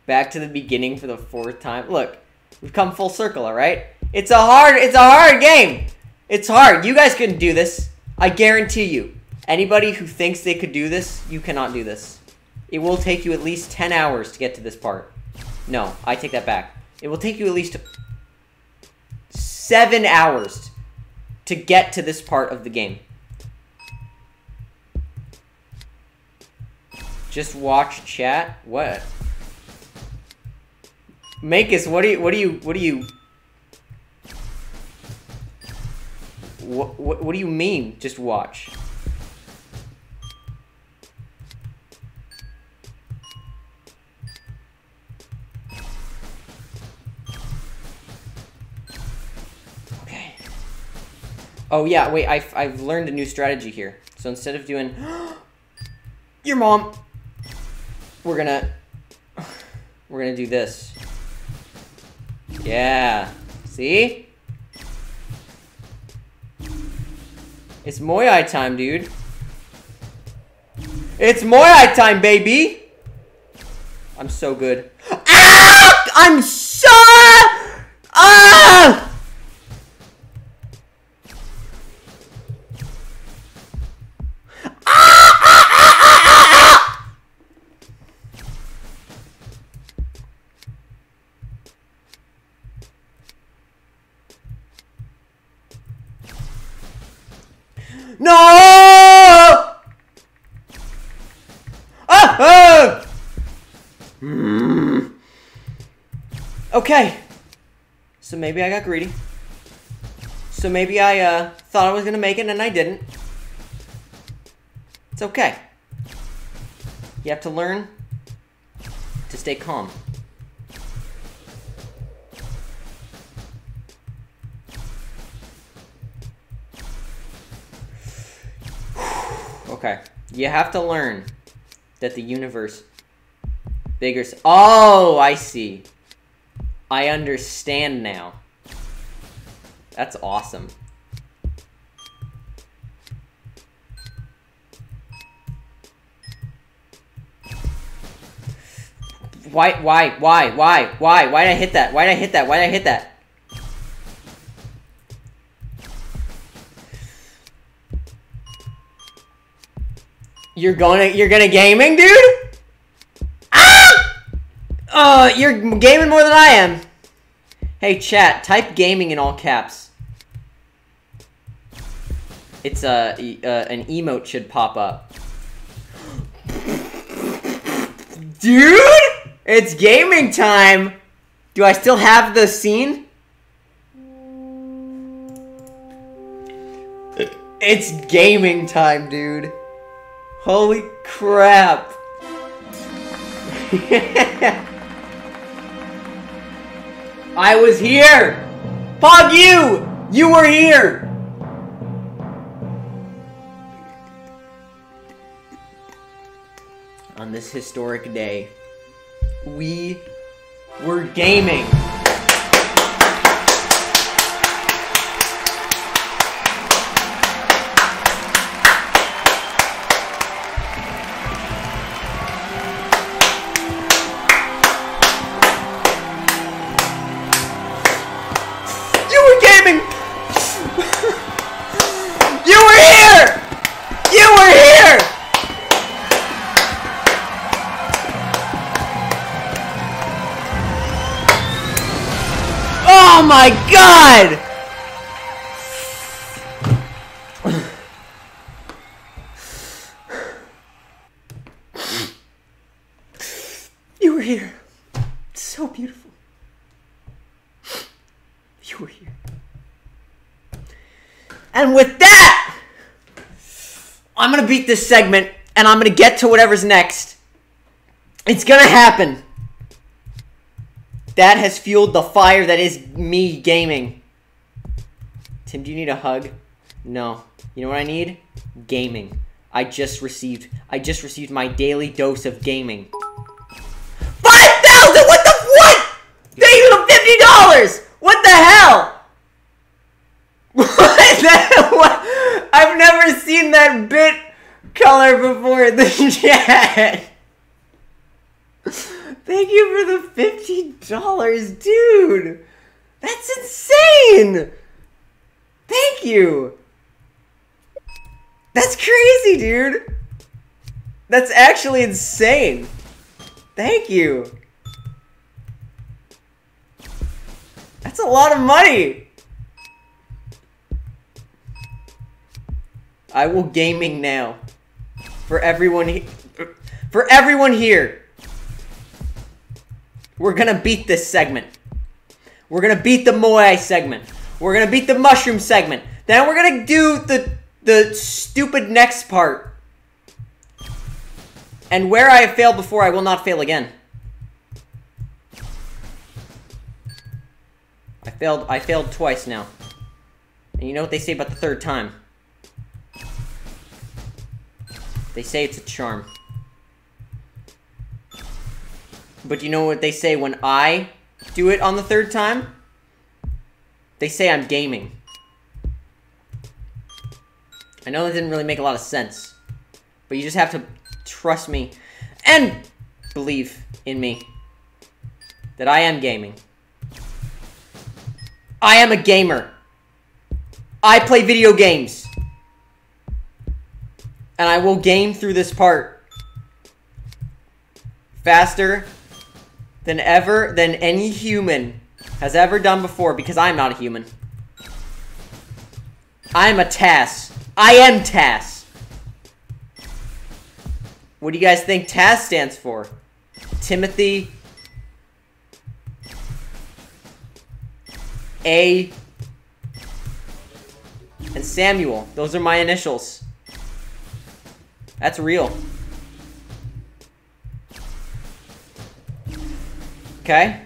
Back to the beginning for the fourth time. Look, we've come full circle, alright? It's a hard, it's a hard game! It's hard. You guys couldn't do this. I guarantee you. Anybody who thinks they could do this, you cannot do this. It will take you at least 10 hours to get to this part. No, I take that back. It will take you at least 7 hours to get to this part of the game. Just watch chat? What? Makis, what do you, what do you, what do you... What, what, what do you mean, just watch? Okay. Oh yeah, wait, I've, I've learned a new strategy here. So instead of doing... <gasps> Your mom! We're gonna... We're gonna do this. Yeah. See? It's Moyai time, dude. It's Moyai time, baby! I'm so good. Ah! I'm so... Ah! Okay. So maybe I got greedy. So maybe I uh, thought I was gonna make it and I didn't. It's okay. You have to learn to stay calm. <sighs> Okay. You have to learn that the universe bigger. Oh, I see. I understand now. That's awesome. Why, why, why, why, why, why did I hit that? Why did I hit that? Why did I hit that? You're gonna you're gonna gaming, dude? Uh, you're gaming more than I am. Hey, chat, type gaming in all caps. It's a uh, uh, an emote should pop up. <gasps> Dude, it's gaming time. Do I still have the scene? It's gaming time, dude. Holy crap! <laughs> I was here! Pog you! You were here! On this historic day, we were gaming. My god! You were here. So beautiful. You were here. And with that, I'm gonna beat this segment and I'm gonna get to whatever's next. It's gonna happen. That has fueled the fire that is me gaming. Tim, do you need a hug? No. You know what I need? Gaming. I just received I just received my daily dose of gaming. Five thousand! What the what? They even fifty dollars! What the hell? <laughs> What that? What? I've never seen that bit color before in the <laughs> chat. Thank you for the $50, dude. That's insane. Thank you. That's crazy, dude. That's actually insane. Thank you. That's a lot of money. I will gaming now. For everyone for everyone here. We're gonna beat this segment. We're gonna beat the Moyai segment. We're gonna beat the mushroom segment. Then we're gonna do the the stupid next part. And where I have failed before, I will not fail again. I failed I failed twice now. And you know what they say about the third time? They say it's a charm. But you know what they say when I do it on the third time? they say I'm gaming. I know that didn't really make a lot of sense. But you just have to trust me and believe in me that I am gaming. I am a gamer. I play video games. And I will game through this part faster than ever, than any human has ever done before because I'm not a human. I'm a TAS. I am TAS. What do you guys think TAS stands for? Timothy A and Samuel. Those are my initials. That's real. Okay.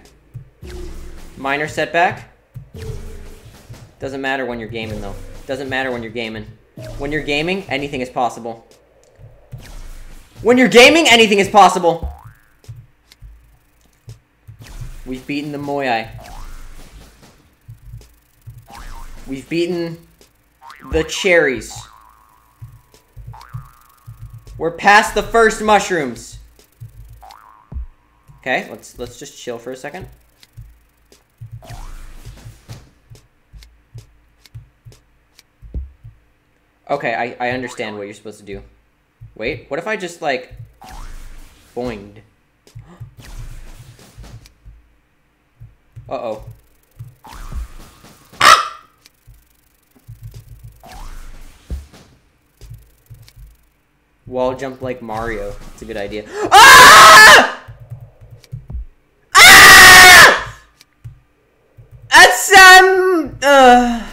Minor setback. Doesn't matter when you're gaming, though. Doesn't matter when you're gaming. When you're gaming, anything is possible. When you're gaming, anything is possible. We've beaten the Moyai. We've beaten the cherries. We're past the first mushrooms. Okay, let's let's just chill for a second. Okay, I, I understand what you're supposed to do. Wait, what if I just, like, boinged? <gasps> Uh-oh. <gasps> Wall jump like Mario. It's a good idea. <gasps> Ah! That's, uh...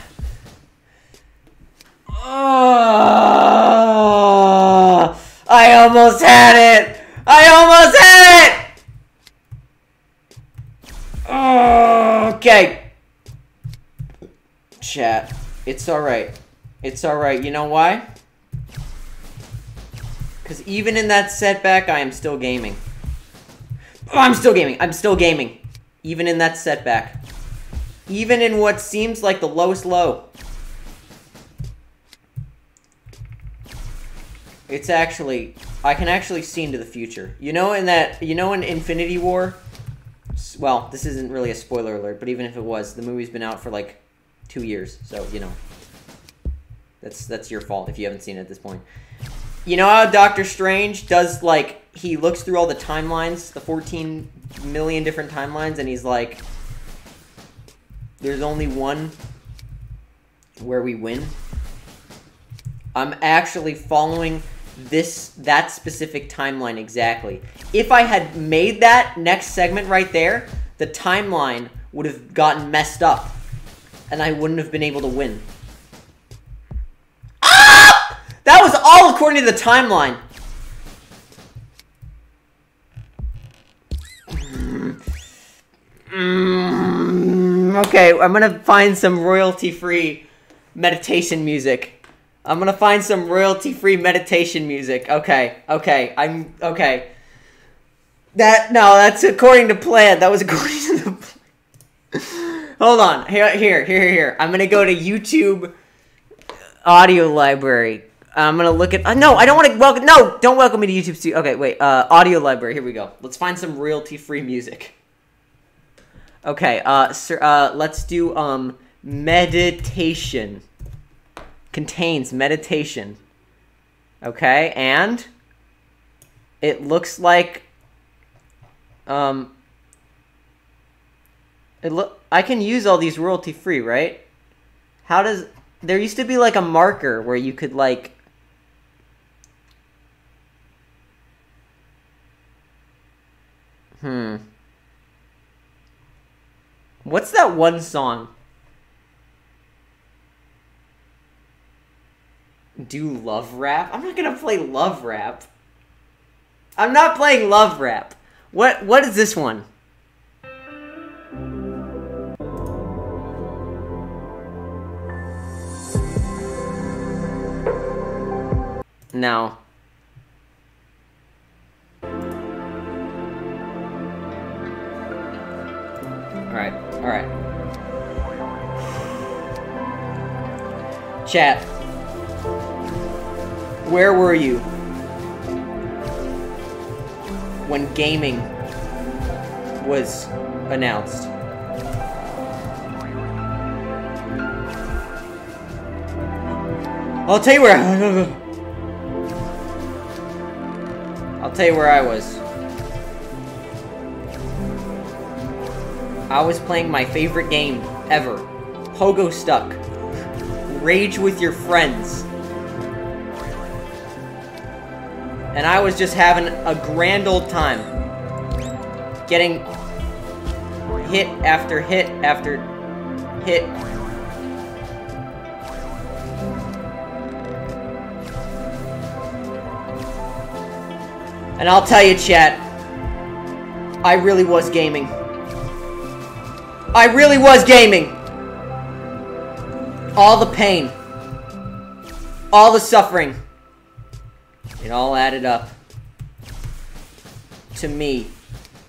I almost had it! I almost had it! Okay. Chat. It's alright. It's alright. You know why? Because even in that setback, I am still gaming. Oh, I'm still gaming. I'm still gaming. Even in that setback. Even in what seems like the lowest low. It's actually, I can actually see into the future. You know in that, you know in Infinity War? Well, this isn't really a spoiler alert, but even if it was, the movie's been out for like two years, so, you know. That's, that's your fault if you haven't seen it at this point. You know how Doctor Strange does, like, he looks through all the timelines, the 14 million different timelines, and he's like, there's only one where we win. I'm actually following this that specific timeline exactly. If I had made that next segment right there, the timeline would have gotten messed up. And I wouldn't have been able to win. Ah! That was all according to the timeline. Mm, okay, I'm gonna find some royalty-free meditation music. I'm gonna find some royalty-free meditation music. Okay, okay, I'm okay. That no, that's according to plan. That was <laughs> according to the. Plan. Hold on, here, here, here, here. I'm gonna go to YouTube audio library. I'm gonna look at. Uh, no, I don't want to welcome. No, don't welcome me to YouTube. Studio. Okay, wait. Uh, audio library. Here we go. Let's find some royalty-free music. Okay. Uh, sir. Uh, let's do um meditation contains meditation. Okay, and it looks like um it look I can use all these royalty free, right? How does there used to be like a marker where you could like Hmm. What's that one song? do love rap. I'm not gonna play love rap. I'm not playing love rap. What what is this one? No. Alright. Chat. Where were you when gaming was announced? I'll tell you where. <laughs> I'll tell you where I was. I was playing my favorite game ever, Pogostuck. Rage with your friends. And I was just having a grand old time. Getting hit after hit after hit. And I'll tell you, chat, I really was gaming. I really was gaming! All the pain. All the suffering. It all added up. To me.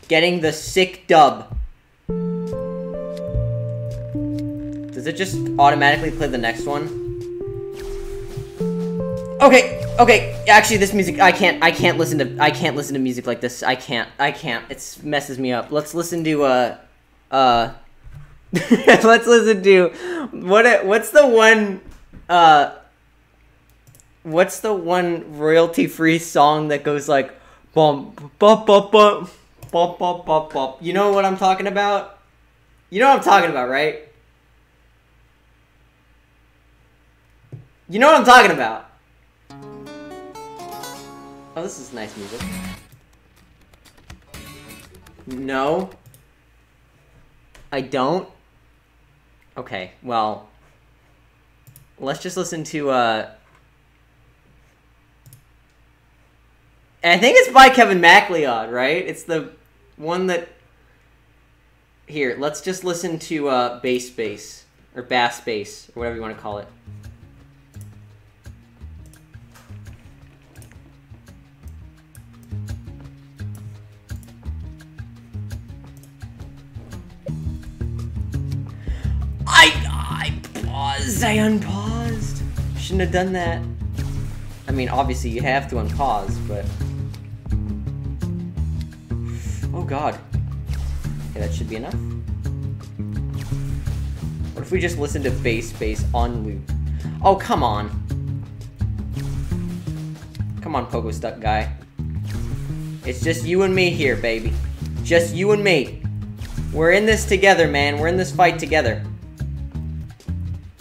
Getting the sick dub. Does it just automatically play the next one? Okay, okay. Actually, this music, I can't, I can't listen to, I can't listen to music like this. I can't, I can't. It messes me up. Let's listen to, uh, uh, <laughs> let's listen to, what, what's the one, uh, what's the one royalty-free song that goes like, bum, bum, bum, bum, bum, bum, bum, bum. You know what I'm talking about? You know what I'm talking about, right? You know what I'm talking about. Oh, this is nice music. No. I don't. Okay, well. Let's just listen to, uh... I think it's by Kevin MacLeod, right? It's the one that... Here, let's just listen to, uh, Bass Bass. Or Bass Bass, or whatever you want to call it. I paused. I unpaused. Shouldn't have done that. I mean, obviously you have to unpause, but oh god. Okay, that should be enough. What if we just listen to bass bass on loop? Oh come on. Come on, Pogostuck guy. It's just you and me here, baby. Just you and me. We're in this together, man. We're in this fight together.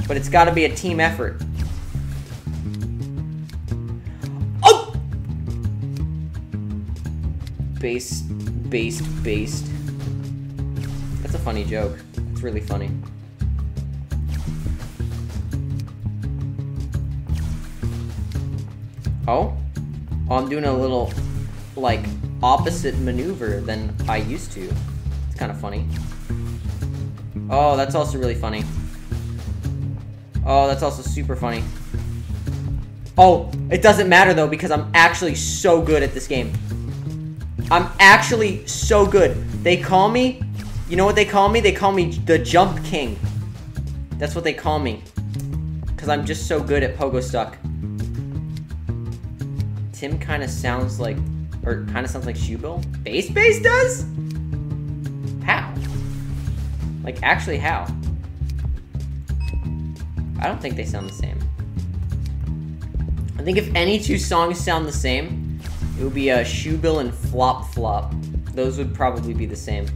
But it's gotta be a team effort. Oh! Base, based, based. That's a funny joke. It's really funny. Oh? Oh, I'm doing a little, like, opposite maneuver than I used to. It's kind of funny. Oh, that's also really funny. Oh, that's also super funny. Oh, it doesn't matter though because I'm actually so good at this game. I'm actually so good. They call me, you know what they call me? They call me the Jump King. That's what they call me. Because I'm just so good at Pogostuck. Tim kind of sounds like, or kind of sounds like Shubil. Bass Bass does? How? Like, actually how? I don't think they sound the same. I think if any two songs sound the same, it would be a uh, Shubil and Flop Flop. Those would probably be the same.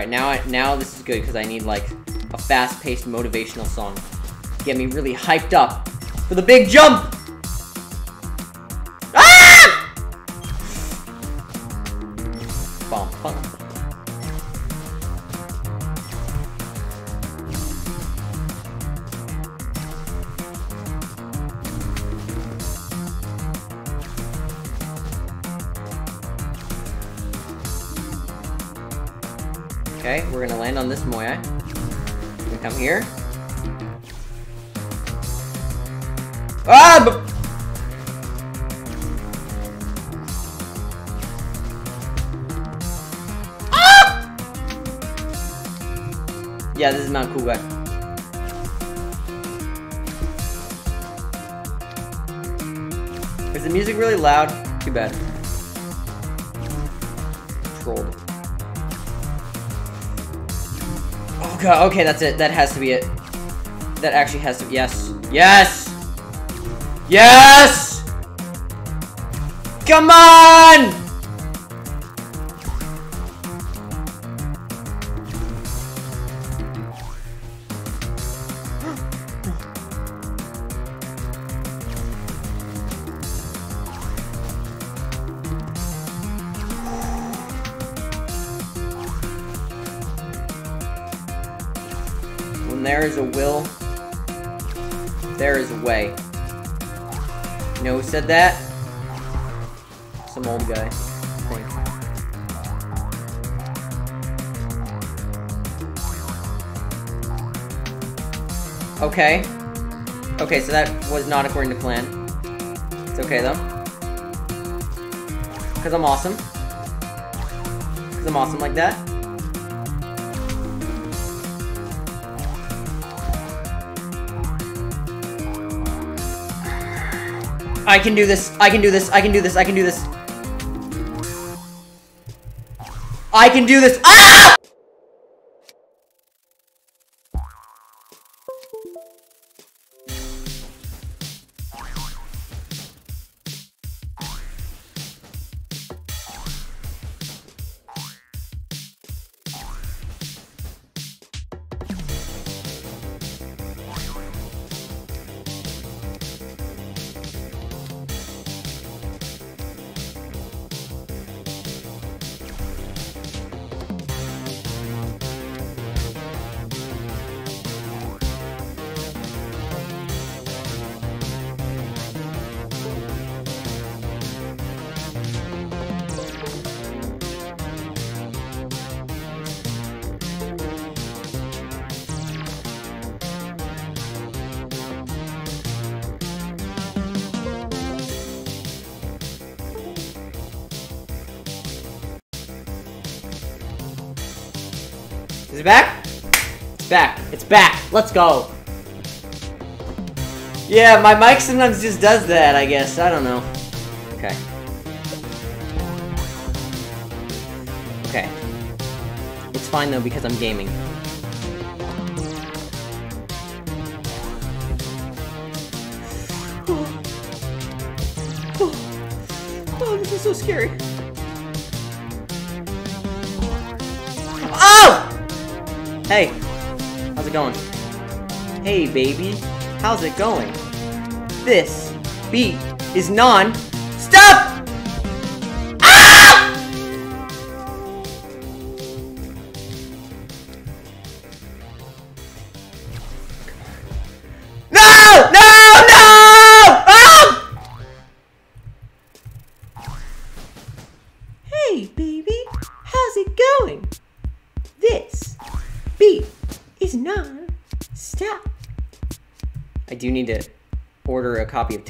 Alright, now I, now this is good because I need like a fast-paced motivational song. To get me really hyped up for the big jump! Is the music really loud? Too bad. Trolled. Oh god, okay, that's it. That has to be it. That actually has to be- yes. Yes! Yes! Come on! That? Some old guy. Okay. Okay, so that was not according to plan. It's okay though. Because I'm awesome. Because I'm awesome like that. I can do this. I can do this. I can do this. I can do this. I can do this. Ah! Let's go. Yeah, my mic sometimes just does that, I guess. I don't know. Okay. Okay. It's fine though because I'm gaming. Oh, this is so scary. Oh! Hey, how's it going? Hey, baby, how's it going? This beat is non.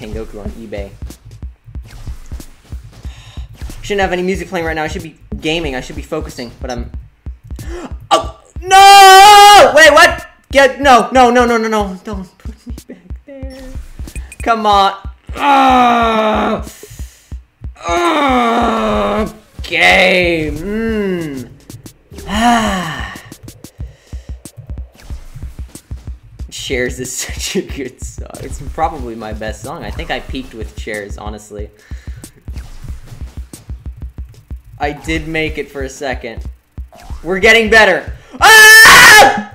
Tengoku on eBay. Shouldn't have any music playing right now. I should be gaming. I should be focusing, but I'm. <gasps> Oh no! Wait, what? Get no, no, no, no, no, no! Don't put me back there. Come on. Ah. Such a good song. It's probably my best song. I think I peaked with chairs, honestly. I did make it for a second. We're getting better. Ah!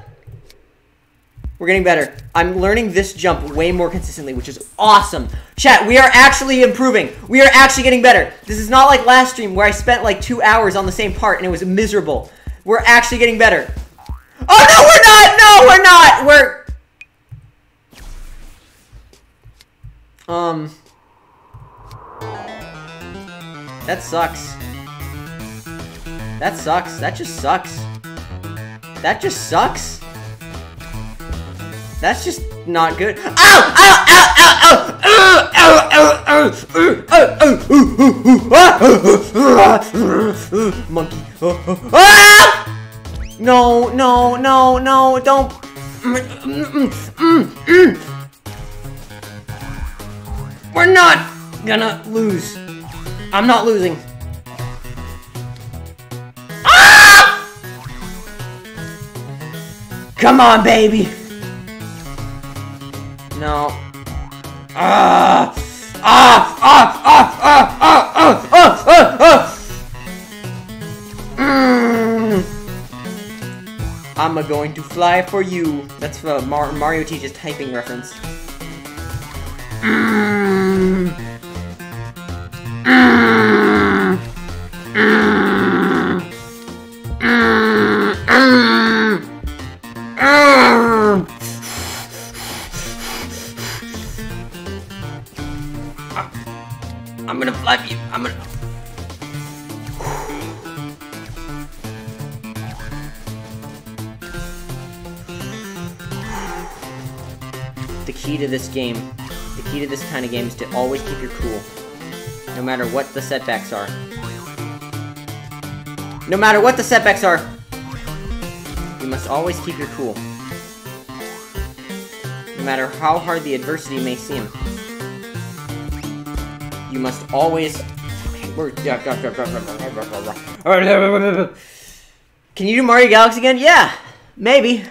We're getting better. I'm learning this jump way more consistently, which is awesome. Chat, we are actually improving. We are actually getting better. This is not like last stream where I spent like two hours on the same part and it was miserable. We're actually getting better. Oh, no, we're not! No, we're not! We're... Um... That sucks. That sucks. That just sucks. That just sucks. That's just not good. Ow! Ow! Ow! Ow! Ow! Ow! Ow! Ow! Ow! Ow! Monkey. Ah! No! No! No! No! Don't. We're not gonna lose. I'm not losing. Ah! Come on, baby. No. Ah! Ah! Ah! Ah! Ah! Ah! Ah! Ah! Ah! ah. Mm. I'm going to fly for you. That's uh, Mar Mario teaches typing reference. Mm. Mm. To this kind of game is to always keep your cool. No matter what the setbacks are. No matter what the setbacks are, you must always keep your cool. No matter how hard the adversity may seem. You must always. Can you do Mario Galaxy again? Yeah, maybe.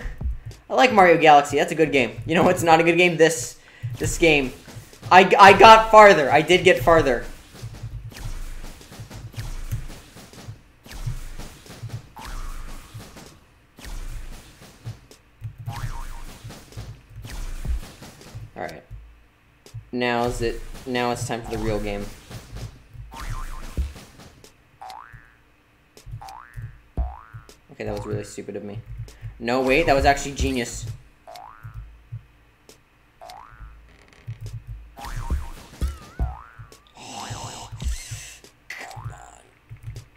I like Mario Galaxy. That's a good game. You know what's not a good game? This, this game. I, I got farther. I did get farther. Alright. Now is it now it's time for the real game. Okay, that was really stupid of me. No, wait, that was actually genius.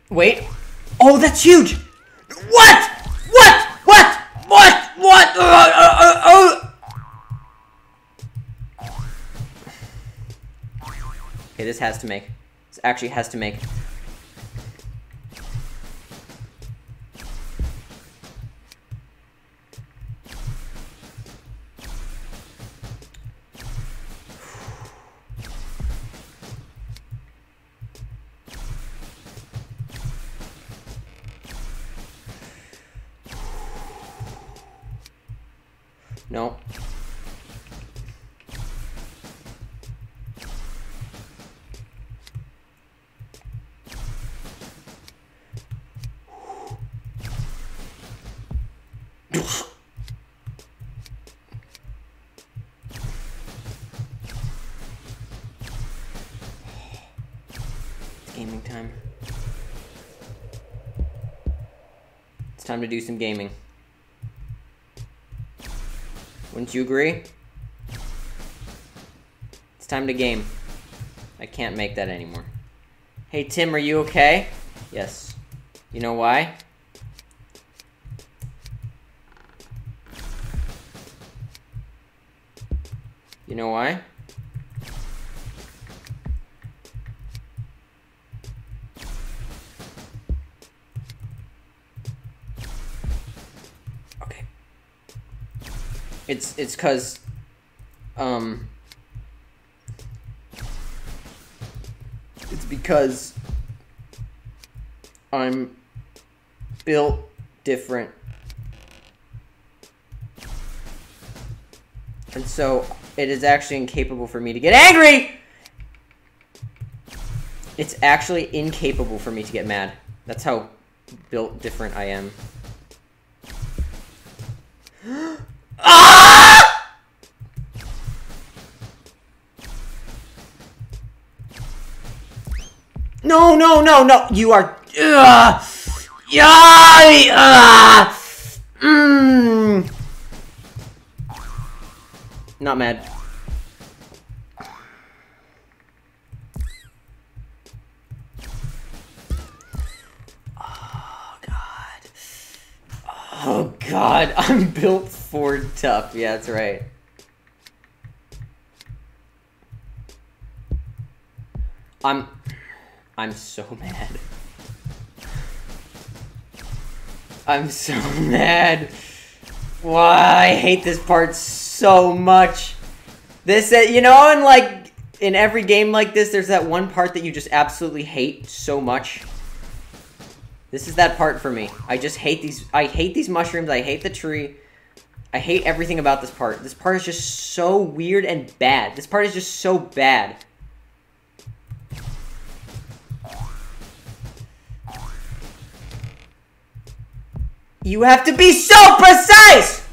Wait. Oh, that's huge! What? What? What? What? What? Uh, uh, uh, uh. Okay, this has to make. This actually has to make. No. Gaming time. It's time to do some gaming. Wouldn't you agree? It's time to game. I can't make that anymore. Hey Tim, are you okay? Yes. You know why? You know why? It's it's cuz um it's because I'm built different. And so it is actually incapable for me to get angry. It's actually incapable for me to get mad. That's how built different I am. <gasps> <gasps> ah! No, no, no, no. You are. Ugh. Yay! Ugh. Mm. Not mad. Oh god. Oh god, <laughs> I'm built for tough. Yeah, that's right. I'm I'm so <laughs> mad. I'm so <laughs> mad. Why I hate this part so much. This, uh, you know, in like in every game like this, there's that one part that you just absolutely hate so much. This is that part for me. I just hate these. I hate these mushrooms. I hate the tree. I hate everything about this part. This part is just so weird and bad. This part is just so bad. You have to be so precise!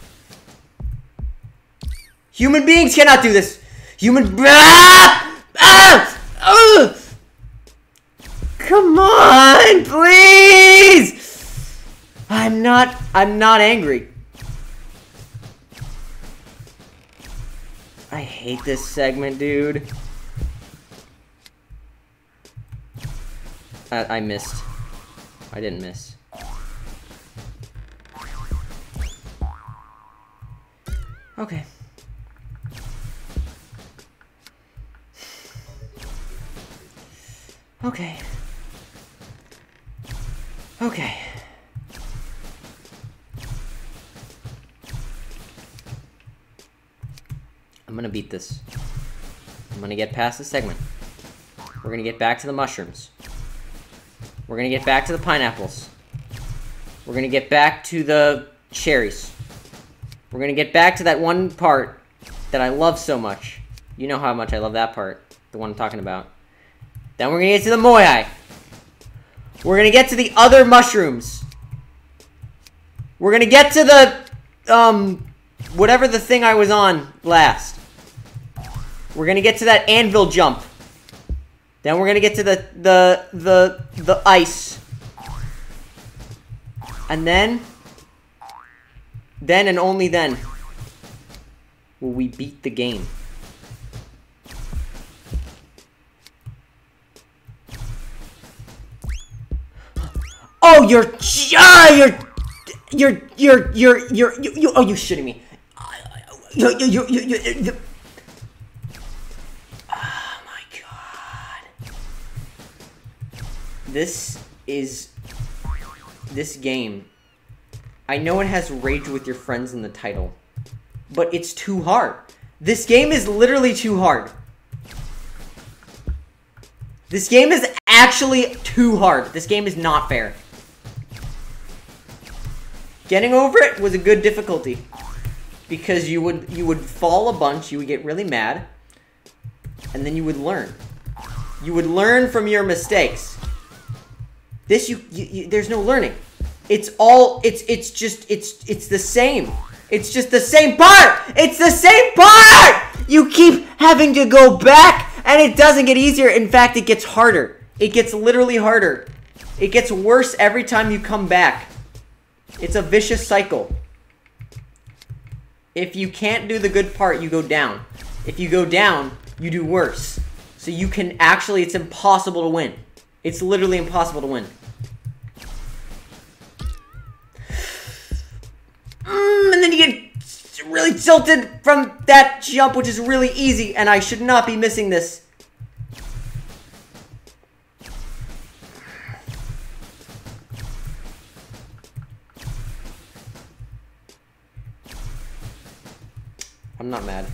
Human beings cannot do this. Human... Ah! Ah! Come on, please! I'm not... I'm not angry. I hate this segment, dude. I, I missed. I didn't miss. Okay. Okay. Okay. I'm gonna beat this. I'm gonna get past this segment. We're gonna get back to the mushrooms. We're gonna get back to the pineapples. We're gonna get back to the cherries. We're gonna get back to that one part that I love so much. You know how much I love that part. The one I'm talking about. Then we're gonna get to the Moyai. We're gonna get to the other mushrooms. We're gonna get to the, um, whatever the thing I was on last. We're gonna get to that anvil jump. Then we're gonna get to the, the, the, the ice. And then, then and only then will we beat the game. <gasps> Oh, you're, ah, you're, you're, you're, you're, you're, you, you, oh, you shitting me. You, you, you, you, you, you. This is, this game, I know it has Rage with Your Friends in the title, but it's too hard. This game is literally too hard. This game is actually too hard. This game is not fair. Getting over it was a good difficulty. Because you would you would fall a bunch, you would get really mad, and then you would learn. You would learn from your mistakes. This you, you, you there's no learning. It's all it's it's just it's it's the same. It's just the same part. It's the same part. You keep having to go back and it doesn't get easier. In fact, it gets harder. It gets literally harder. It gets worse every time you come back. It's a vicious cycle. If you can't do the good part, you go down. If you go down, you do worse. So you can actually, it's impossible to win. It's literally impossible to win. <sighs> Mm, and then you get really tilted from that jump, which is really easy, and I should not be missing this. I'm not mad.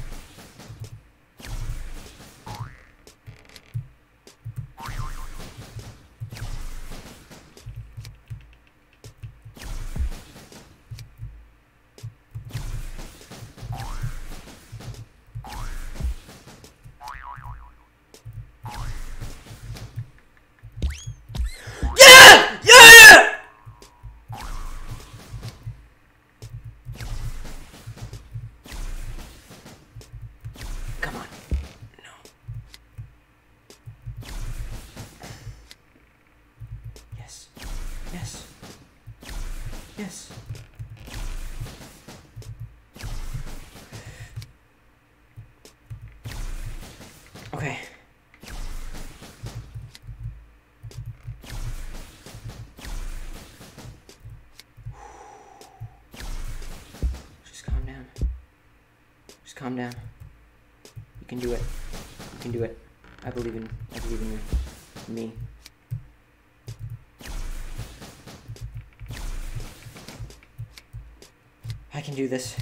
Do this.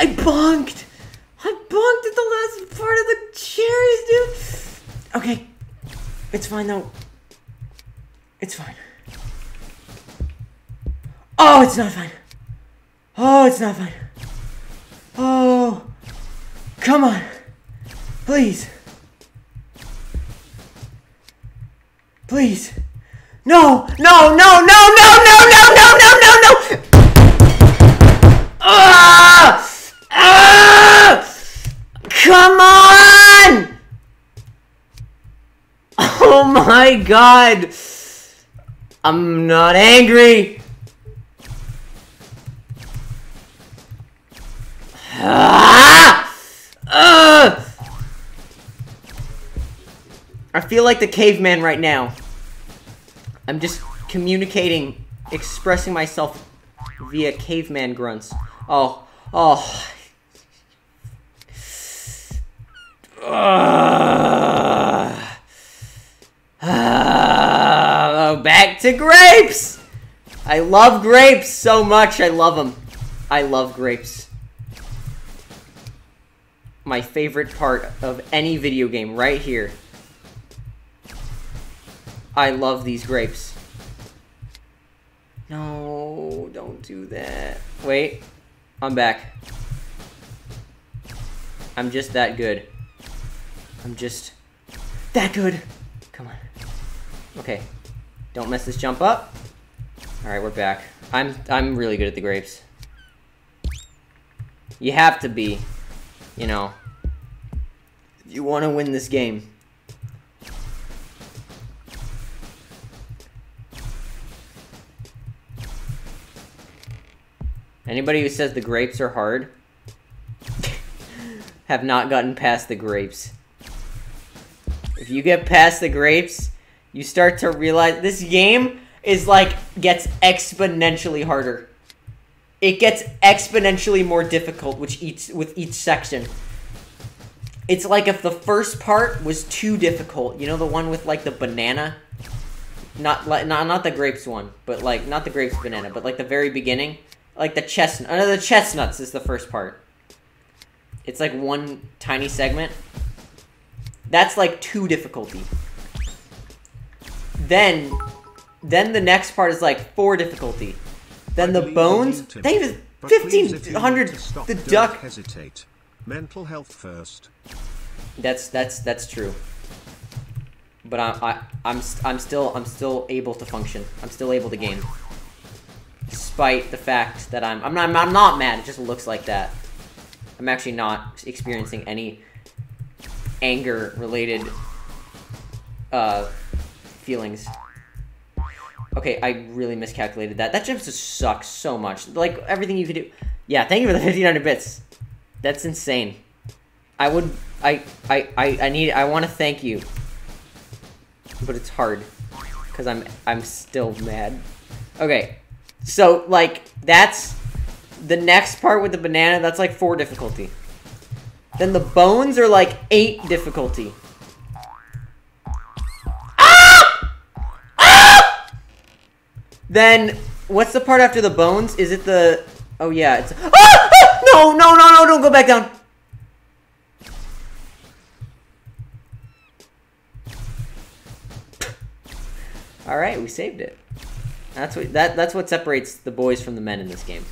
I bonked. I bonked at the last part of the cherries, dude. Okay. It's fine though. It's fine. Oh, it's not fine. Oh, it's not fine. Come on. Please. Please. No, no, no, no, no, no, no, no, no, no, no! Ah! Ah! Come on! Oh my god! I'm not angry. Ah! Ugh! I feel like the caveman right now. I'm just communicating, expressing myself via caveman grunts. Oh, oh. Ugh. Oh, back to grapes! I love grapes so much. I love them. I love grapes. My favorite part of any video game right here. I love these grapes. No, don't do that. Wait, I'm back. I'm just that good. I'm just that good. Come on. Okay. Don't mess this jump up. Alright, we're back. I'm I'm really good at the grapes. You have to be. You know. If you want to win this game. Anybody who says the grapes are hard have not gotten past the grapes. If you get past the grapes, you start to realize this game is like gets exponentially harder. It gets exponentially more difficult which each with each section. It's like if the first part was too difficult. You know the one with like the banana? Not like not not the grapes one, but like not the grapes banana, but like the very beginning. Like the chestnut. Uh, the chestnuts is the first part. It's like one tiny segment. That's like two difficulty. Then, then the next part is like four difficulty. Then the bones. They even fifteen hundred. The duck. Hesitate. Mental health first. That's that's that's true. But I, I I'm I'm still I'm still able to function. I'm still able to game, despite the fact that I'm I'm not I'm not mad. It just looks like that. I'm actually not experiencing any anger related uh feelings. Okay, I really miscalculated that. That just sucks so much. Like everything you could do. Yeah, thank you for the <laughs> 1500 bits. That's insane. I would I I I, I need I want to thank you. But it's hard cuz I'm I'm still mad. Okay. So like that's the next part with the banana, that's like 4 difficulty. Then the bones are like 8 difficulty. Ah! Ah! Then what's the part after the bones? Is it the Oh yeah, it's ah! ah! No, no, no, no, don't go back down. All right, we saved it. That's what that that's what separates the boys from the men in this game.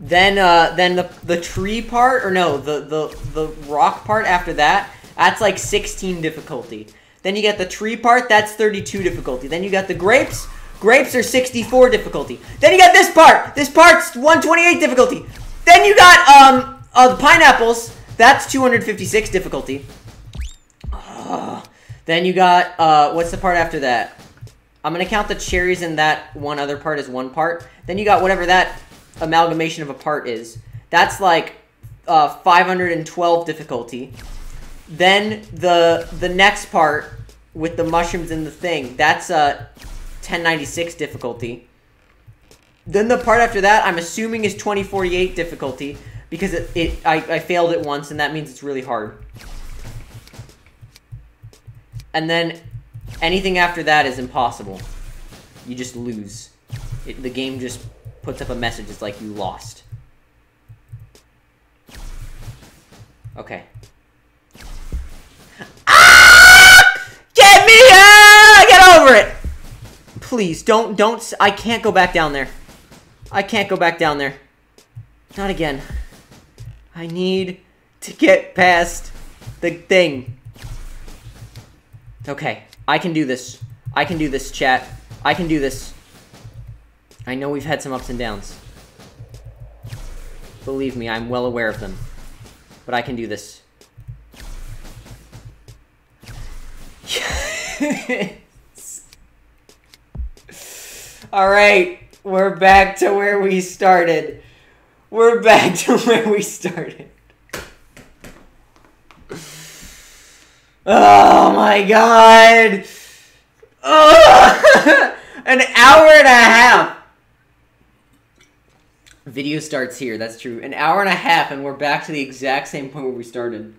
Then uh then the the tree part or no, the the the rock part after that, that's like 16 difficulty. Then you get the tree part, that's 32 difficulty. Then you got the grapes. Grapes are 64 difficulty. Then you got this part. This part's 128 difficulty. Then you got um uh, the pineapples. That's 256 difficulty. Ugh. Then you got, uh, what's the part after that? I'm gonna count the cherries in that one other part as one part. Then you got whatever that amalgamation of a part is. That's like uh, 512 difficulty. Then the the next part with the mushrooms and the thing, that's a uh, 1096 difficulty. Then the part after that, I'm assuming is 2048 difficulty because it, it I, I failed it once and that means it's really hard. And then anything after that is impossible. You just lose. It, the game just puts up a message. It's like you lost. Okay. Ah! Get me out! Get over it! Please, don't, don't, I can't go back down there. I can't go back down there. Not again. I need to get past the thing. Okay, I can do this. I can do this, chat. I can do this. I know we've had some ups and downs. Believe me, I'm well aware of them. But I can do this. <laughs> Alright, we're back to where we started. We're back <laughs> to where we started. Oh my god! Oh! <laughs> An hour and a half! Video starts here, that's true. An hour and a half, and we're back to the exact same point where we started.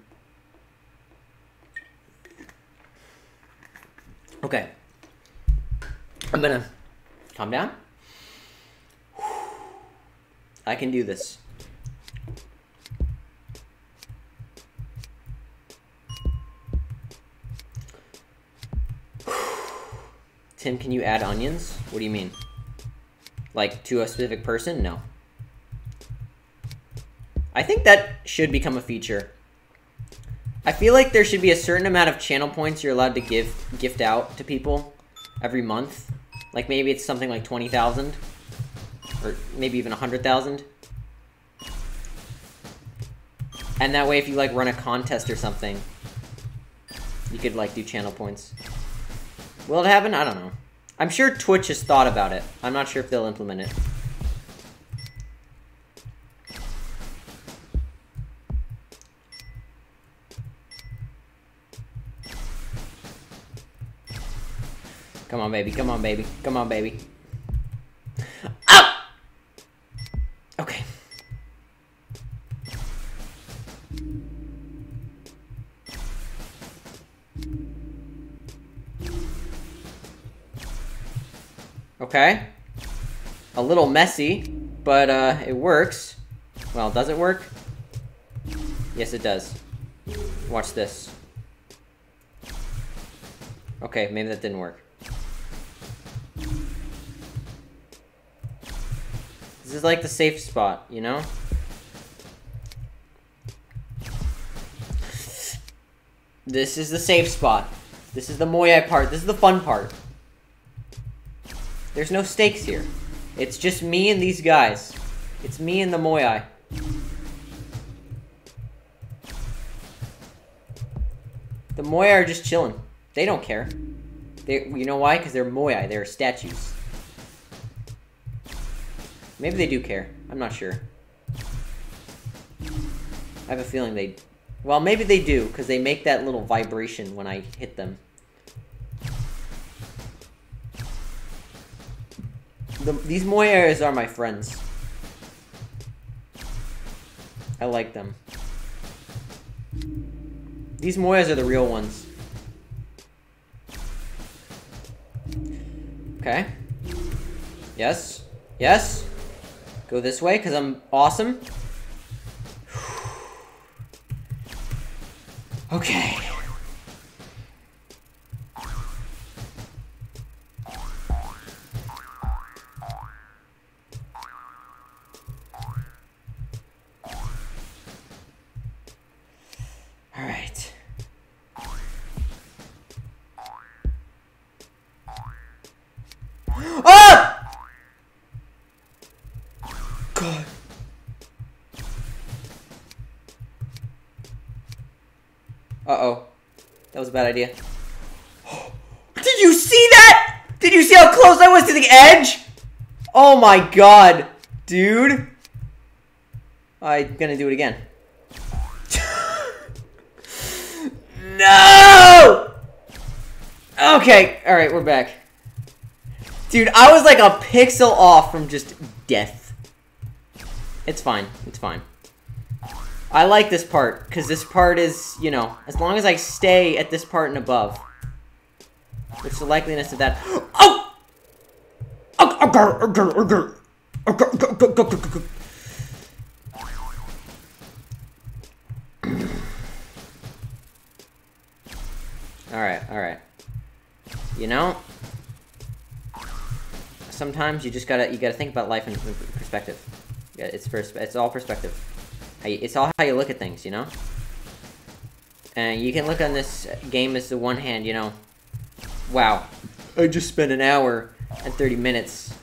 Okay. I'm gonna calm down. I can do this. Tim, can you add onions? What do you mean? Like, to a specific person? No. I think that should become a feature. I feel like there should be a certain amount of channel points you're allowed to give gift out to people every month. Like maybe it's something like 20,000 or maybe even 100,000. And that way if you like run a contest or something, you could like do channel points. Will it happen? I don't know. I'm sure Twitch has thought about it. I'm not sure if they'll implement it. Come on, baby. Come on, baby. Come on, baby. Up! Okay. Okay. A little messy, but uh, it works. Well, does it work? Yes, it does. Watch this. Okay, maybe that didn't work. This is like the safe spot, you know? This is the safe spot. This is the Moyai part. This is the fun part. There's no stakes here. It's just me and these guys. It's me and the Moyai. The Moyai are just chilling. They don't care. They, you know why? Because they're Moyai. They're statues. Maybe they do care. I'm not sure. I have a feeling they... Well, maybe they do, because they make that little vibration when I hit them. The, these Moyai's are my friends. I like them. These Moyas are the real ones. Okay. Yes. Yes. Go this way, because I'm awesome. <sighs> okay. bad idea. <gasps> Did you see that? Did you see how close I was to the edge? Oh my god, dude. I'm gonna do it again. <laughs> no! Okay, alright, we're back. Dude, I was like a pixel off from just death. It's fine, it's fine. I like this part, because this part is, you know, as long as I stay at this part and above. Which the likeliness of that- <gasps> Oh! Alright, alright. You know, sometimes you just gotta you gotta think about life in perspective. Yeah, it's first it's all perspective. It's all how you look at things, you know. And you can look on this game as the one hand, you know. Wow, I just spent an hour and thirty minutes,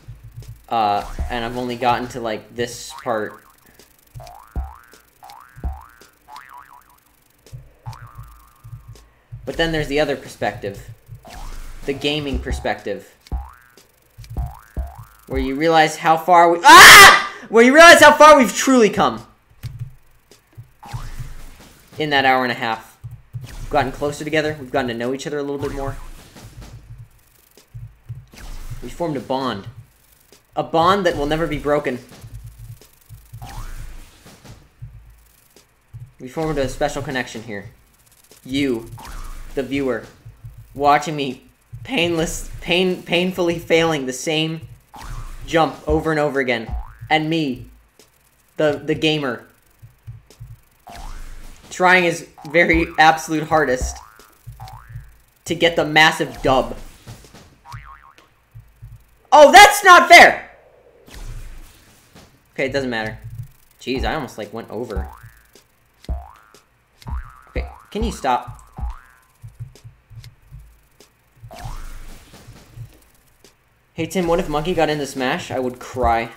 uh, and I've only gotten to like this part. But then there's the other perspective, the gaming perspective where you realize how far we- Ah! Where you realize how far we've truly come. In that hour and a half. We've gotten closer together. We've gotten to know each other a little bit more. We formed a bond. A bond that will never be broken. We formed a special connection here. You, the viewer, watching me painless, pain, painfully failing the same jump over and over again. And me, the, the gamer, trying his very absolute hardest to get the massive dub. Oh, that's not fair! Okay, it doesn't matter. Jeez, I almost, like, went over. Okay, can you stop? Hey Tim, what if Monkey got into Smash? I would cry.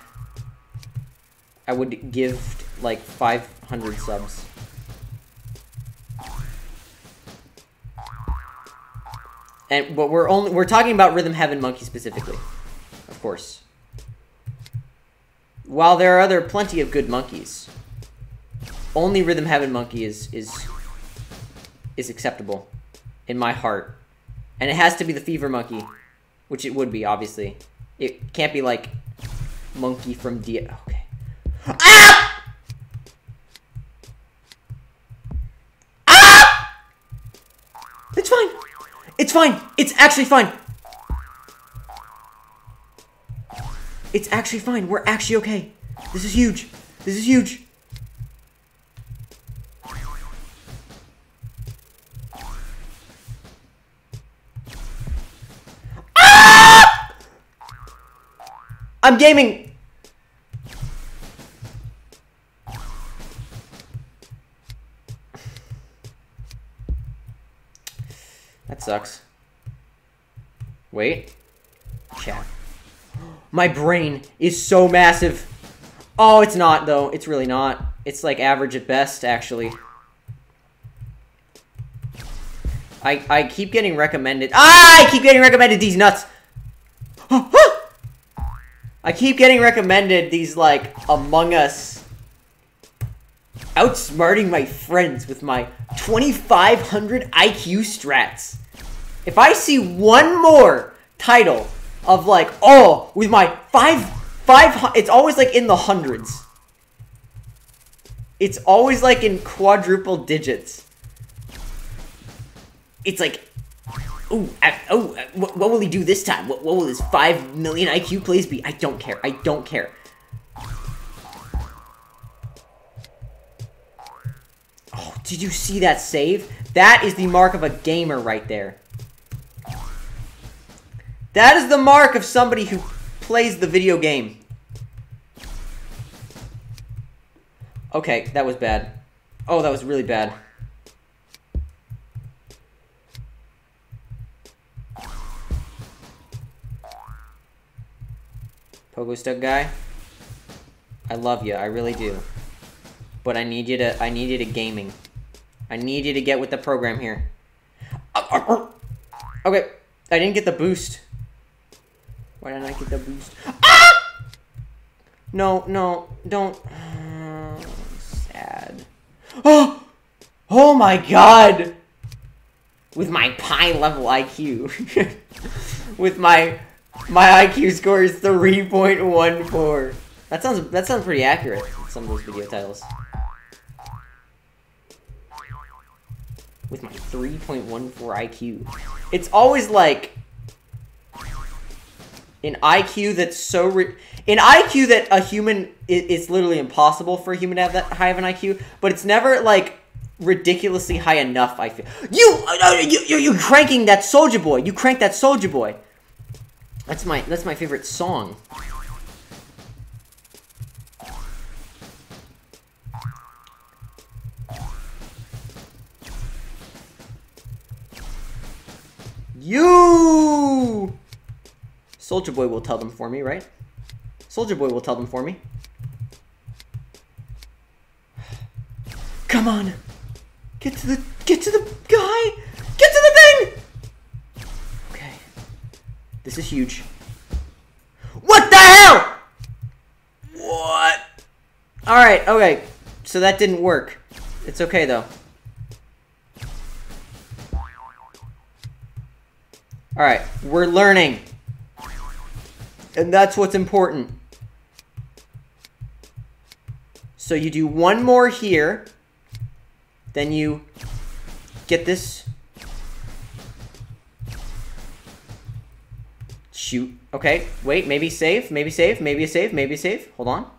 I would give like 500 subs. And but we're only we're talking about Rhythm Heaven Monkey specifically. Of course. While there are other plenty of good monkeys, only Rhythm Heaven Monkey is is is acceptable in my heart. And it has to be the Fever Monkey. Which it would be, obviously. It can't be like monkey from D. Okay. Ah! Ah! It's fine. It's fine. It's actually fine. It's actually fine. We're actually okay. This is huge. This is huge. Ah! I'm gaming! Sucks. Wait. Chat. My brain is so massive. Oh, it's not, though. It's really not. It's, like, average at best, actually. I, I keep getting recommended- Ah! I keep getting recommended these nuts! <gasps> I keep getting recommended these, like, Among Us. Outsmarting my friends with my 2500 IQ strats. If I see one more title of, like, oh, with my five, five, it's always, like, in the hundreds. It's always, like, in quadruple digits. It's like Ooh, oh, uh, what, what, will he do this time? What, what will his 5 million IQ plays be? I don't care. I don't care. Did you see that save? That is the mark of a gamer right there. That is the mark of somebody who plays the video game. Okay, that was bad. Oh, that was really bad. Pogostuck guy, I love you. I really do. But I need you to. I need you to gaming. I need you to get with the program here. Okay, I didn't get the boost. Why didn't I get the boost? Ah! No, no, don't. sad. Oh, <gasps> oh my god! with my pi level IQ. <laughs> with my my IQ score is 3.14. That sounds that sounds pretty accurate. Some of those video titles. With my 3.14 IQ. It's always like an IQ that's so an IQ that a human it, it's literally impossible for a human to have that high of an IQ, but it's never like ridiculously high enough. I feel you uh, you you you cranking that Soldier Boy. You crank that Soldier Boy. That's my that's my favorite song. You Soldier Boy will tell them for me, right? Soldier Boy will tell them for me. Come on. Get to the get to the guy. Get to the thing. Okay. This is huge. What the hell? What? All right. Okay. So that didn't work. It's okay though. All right. We're learning. And that's what's important. So you do one more here. Then you get this. Shoot. Okay, wait, maybe save, maybe save, maybe a save, maybe a save. Hold on.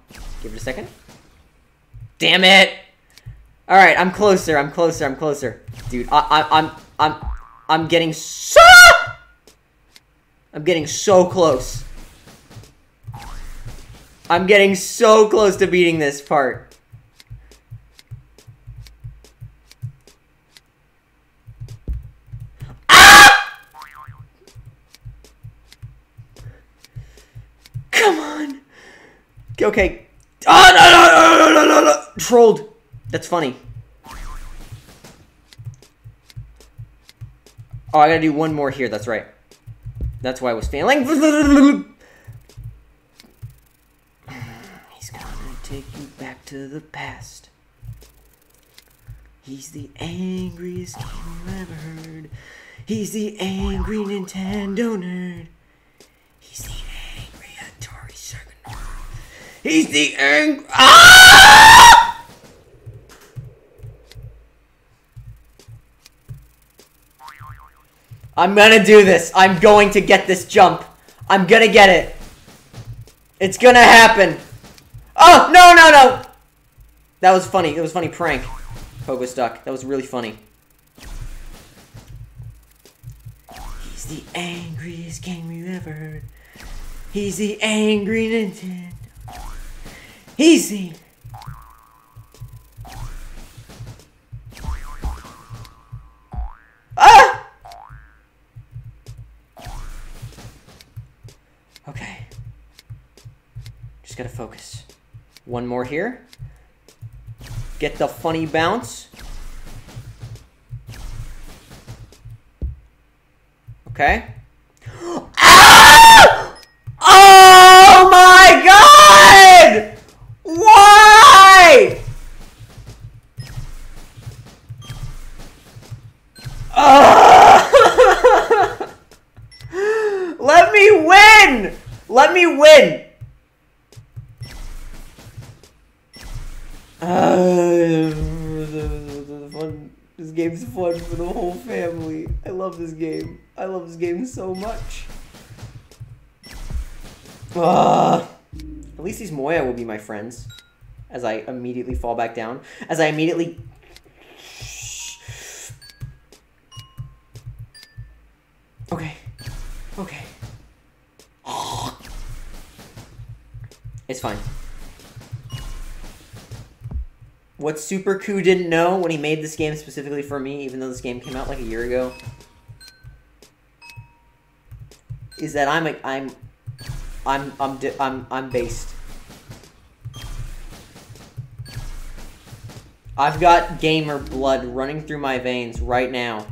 Give it a second. Damn it! Alright, I'm closer, I'm closer, I'm closer. Dude, I, I, I'm, I'm, I'm getting so... I'm getting so close. I'm getting so close to beating this part. Ah! Come on. Okay. Oh, no, no, no, no, no, no. Trolled. That's funny. Oh, I gotta do one more here. That's right. That's why I was failing. <sighs> He's gonna take you back to the past. He's the angriest you ever heard. He's the angry Nintendo nerd. He's the angry Atari Second He's the angry. Ah! I'm gonna do this. I'm going to get this jump. I'm gonna get it. It's gonna happen. Oh, no, no, no! That was funny. It was funny prank. Pogostuck. That was really funny. He's the angriest game you ever heard. He's the angry Nintendo. He's the... One more here. Get the funny bounce. Okay. My friends. As I immediately fall back down. As I immediately... Okay. Okay. It's fine. What Superku didn't know when he made this game specifically for me, even though this game came out like a year ago, is that I'm a, I'm I'm I'm I'm I'm based. I've got gamer blood running through my veins right now.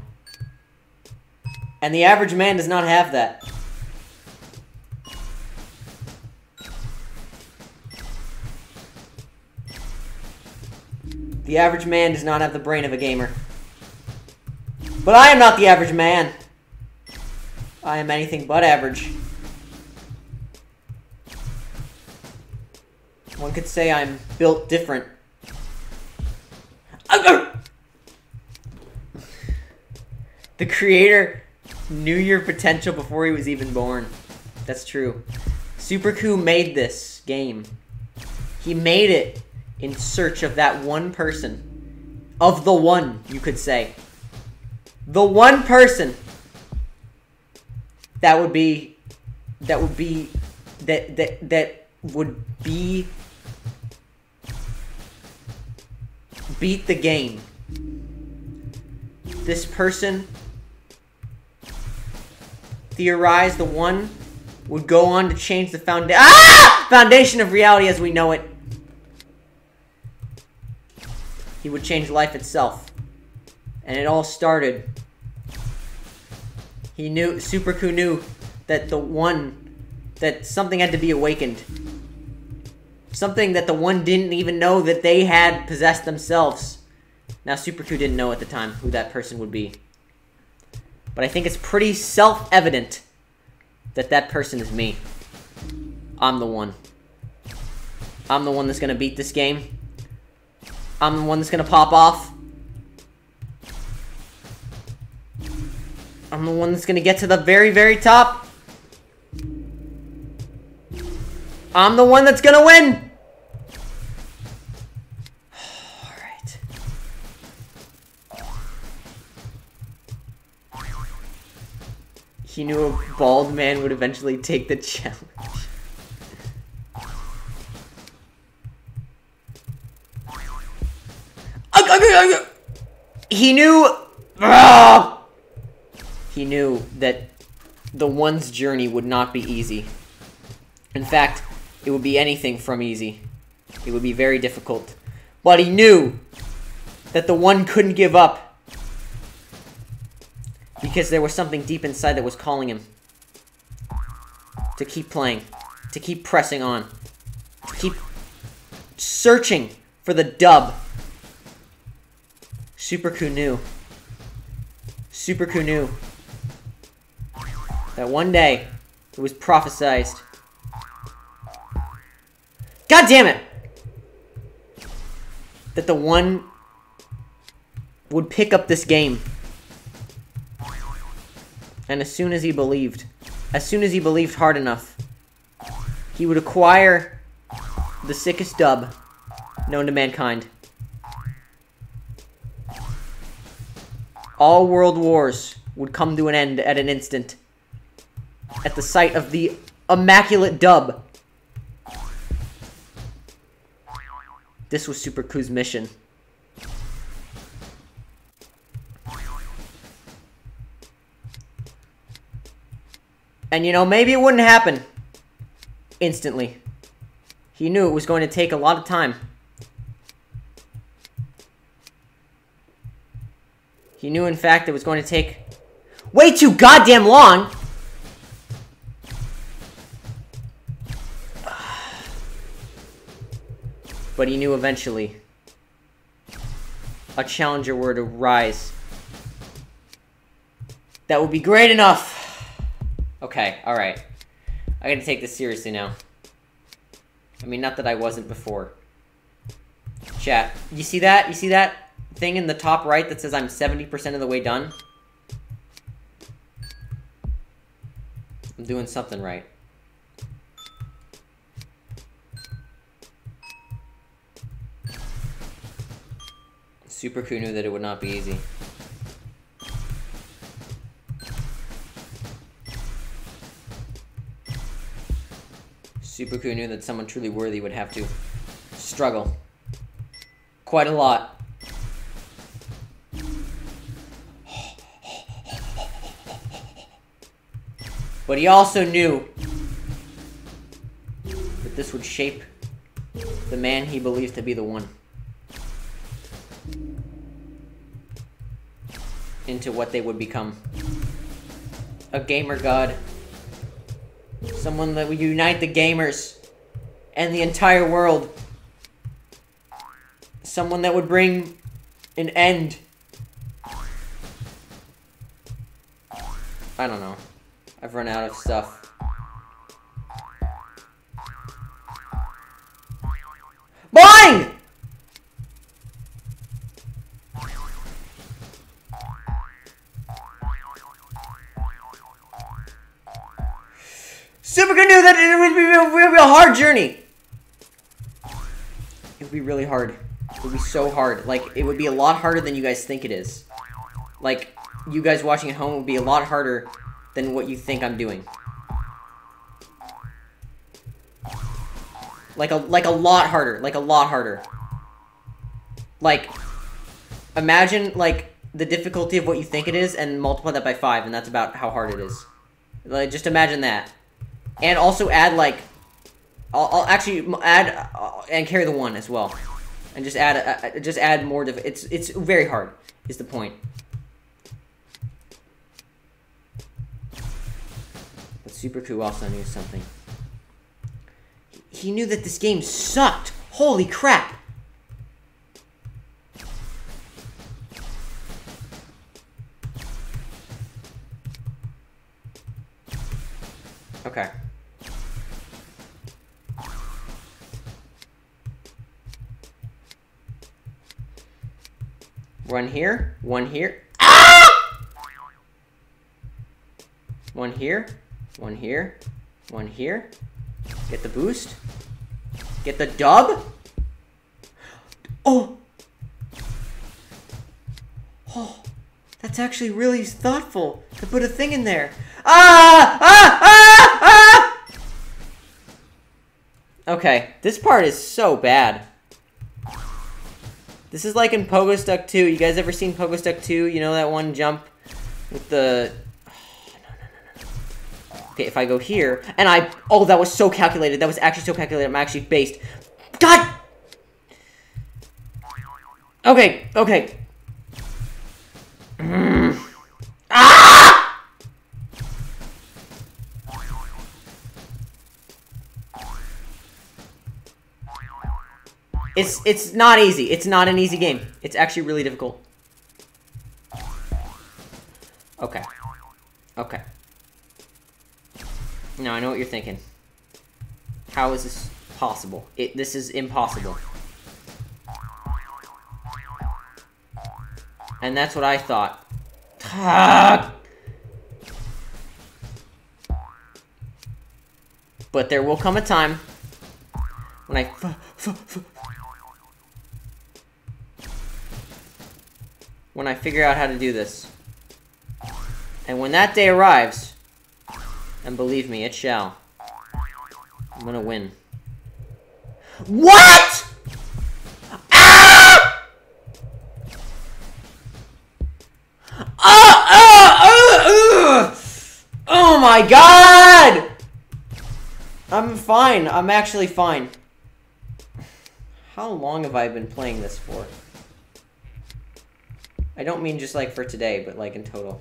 And the average man does not have that. The average man does not have the brain of a gamer. But I am not the average man. I am anything but average. One could say I'm built different. The creator knew your potential before he was even born. That's true. Superku made this game. He made it in search of that one person. Of the one, you could say. The one person that would be that would be that that that would be beat the game. This person theorized the one would go on to change the ah! foundation of reality as we know it. He would change life itself. And it all started. He knew, Superku knew that the one, that something had to be awakened. Something that the one didn't even know that they had possessed themselves. Now, Superku didn't know at the time who that person would be. But I think it's pretty self-evident that that person is me. I'm the one. I'm the one that's gonna beat this game. I'm the one that's gonna pop off. I'm the one that's gonna get to the very, very top. I'm the one that's gonna win! Alright. He knew a bald man would eventually take the challenge. He knew... Ah! He knew that the one's journey would not be easy. In fact, it would be anything from easy. It would be very difficult. But he knew that the one couldn't give up. Because there was something deep inside that was calling him. To keep playing. To keep pressing on. To keep searching for the dub. Superku knew. Superku knew. That one day, it was prophesized. God damn it! That the one would pick up this game. And as soon as he believed, as soon as he believed hard enough, he would acquire the sickest dub known to mankind. All world wars would come to an end at an instant. At the sight of the immaculate dub. This was Superku's mission. And you know, maybe it wouldn't happen instantly. He knew it was going to take a lot of time. He knew, in fact, it was going to take way too goddamn long. But he knew eventually a challenger were to rise. That would be great enough. Okay, alright. I gotta take this seriously now. I mean, not that I wasn't before. Chat, you see that? You see that thing in the top right that says I'm 70% of the way done? I'm doing something right. Superku knew that it would not be easy. Superku knew that someone truly worthy would have to struggle. Quite a lot. But he also knew that this would shape the man he believed to be the one. Into what they would become. A gamer god. Someone that would unite the gamers and the entire world. Someone that would bring an end I don't know. I've run out of stuff. Boing! Super knew that it would be, it would be a hard journey. It would be really hard. It would be so hard. Like, it would be a lot harder than you guys think it is. Like, you guys watching at home would be a lot harder than what you think I'm doing. Like a like a lot harder, like a lot harder. Like imagine like the difficulty of what you think it is and multiply that by 5 and that's about how hard it is. Like just imagine that. And also add like I'll, I'll actually add uh, and carry the 1 as well. And just add uh, uh just add more it's it's very hard is the point. But Superku also knew something. He knew that this game sucked. Holy crap! Okay. One here, one here. Ah! One here, one here. One here. Get the boost. Get the dub. Oh! Oh, that's actually really thoughtful to put a thing in there. Ah! Ah! Ah! Ah! Okay, this part is so bad. This is like in Pogostuck 2. You guys ever seen Pogostuck 2? You know that one jump with the Okay, if I go here, and I... Oh, that was so calculated. That was actually so calculated. I'm actually based. God! Okay, okay. <clears throat> It's it's not easy. It's not an easy game. It's actually really difficult. Okay. Okay. Now I know what you're thinking. How is this possible? It this is impossible. And that's what I thought. Ah! but there will come a time when I when I figure out how to do this. And when that day arrives, and believe me, it shall. I'm gonna win. What?! Ah! Uh, uh, uh, oh my god! I'm fine. I'm actually fine. How long have I been playing this for? I don't mean just like for today, but like in total.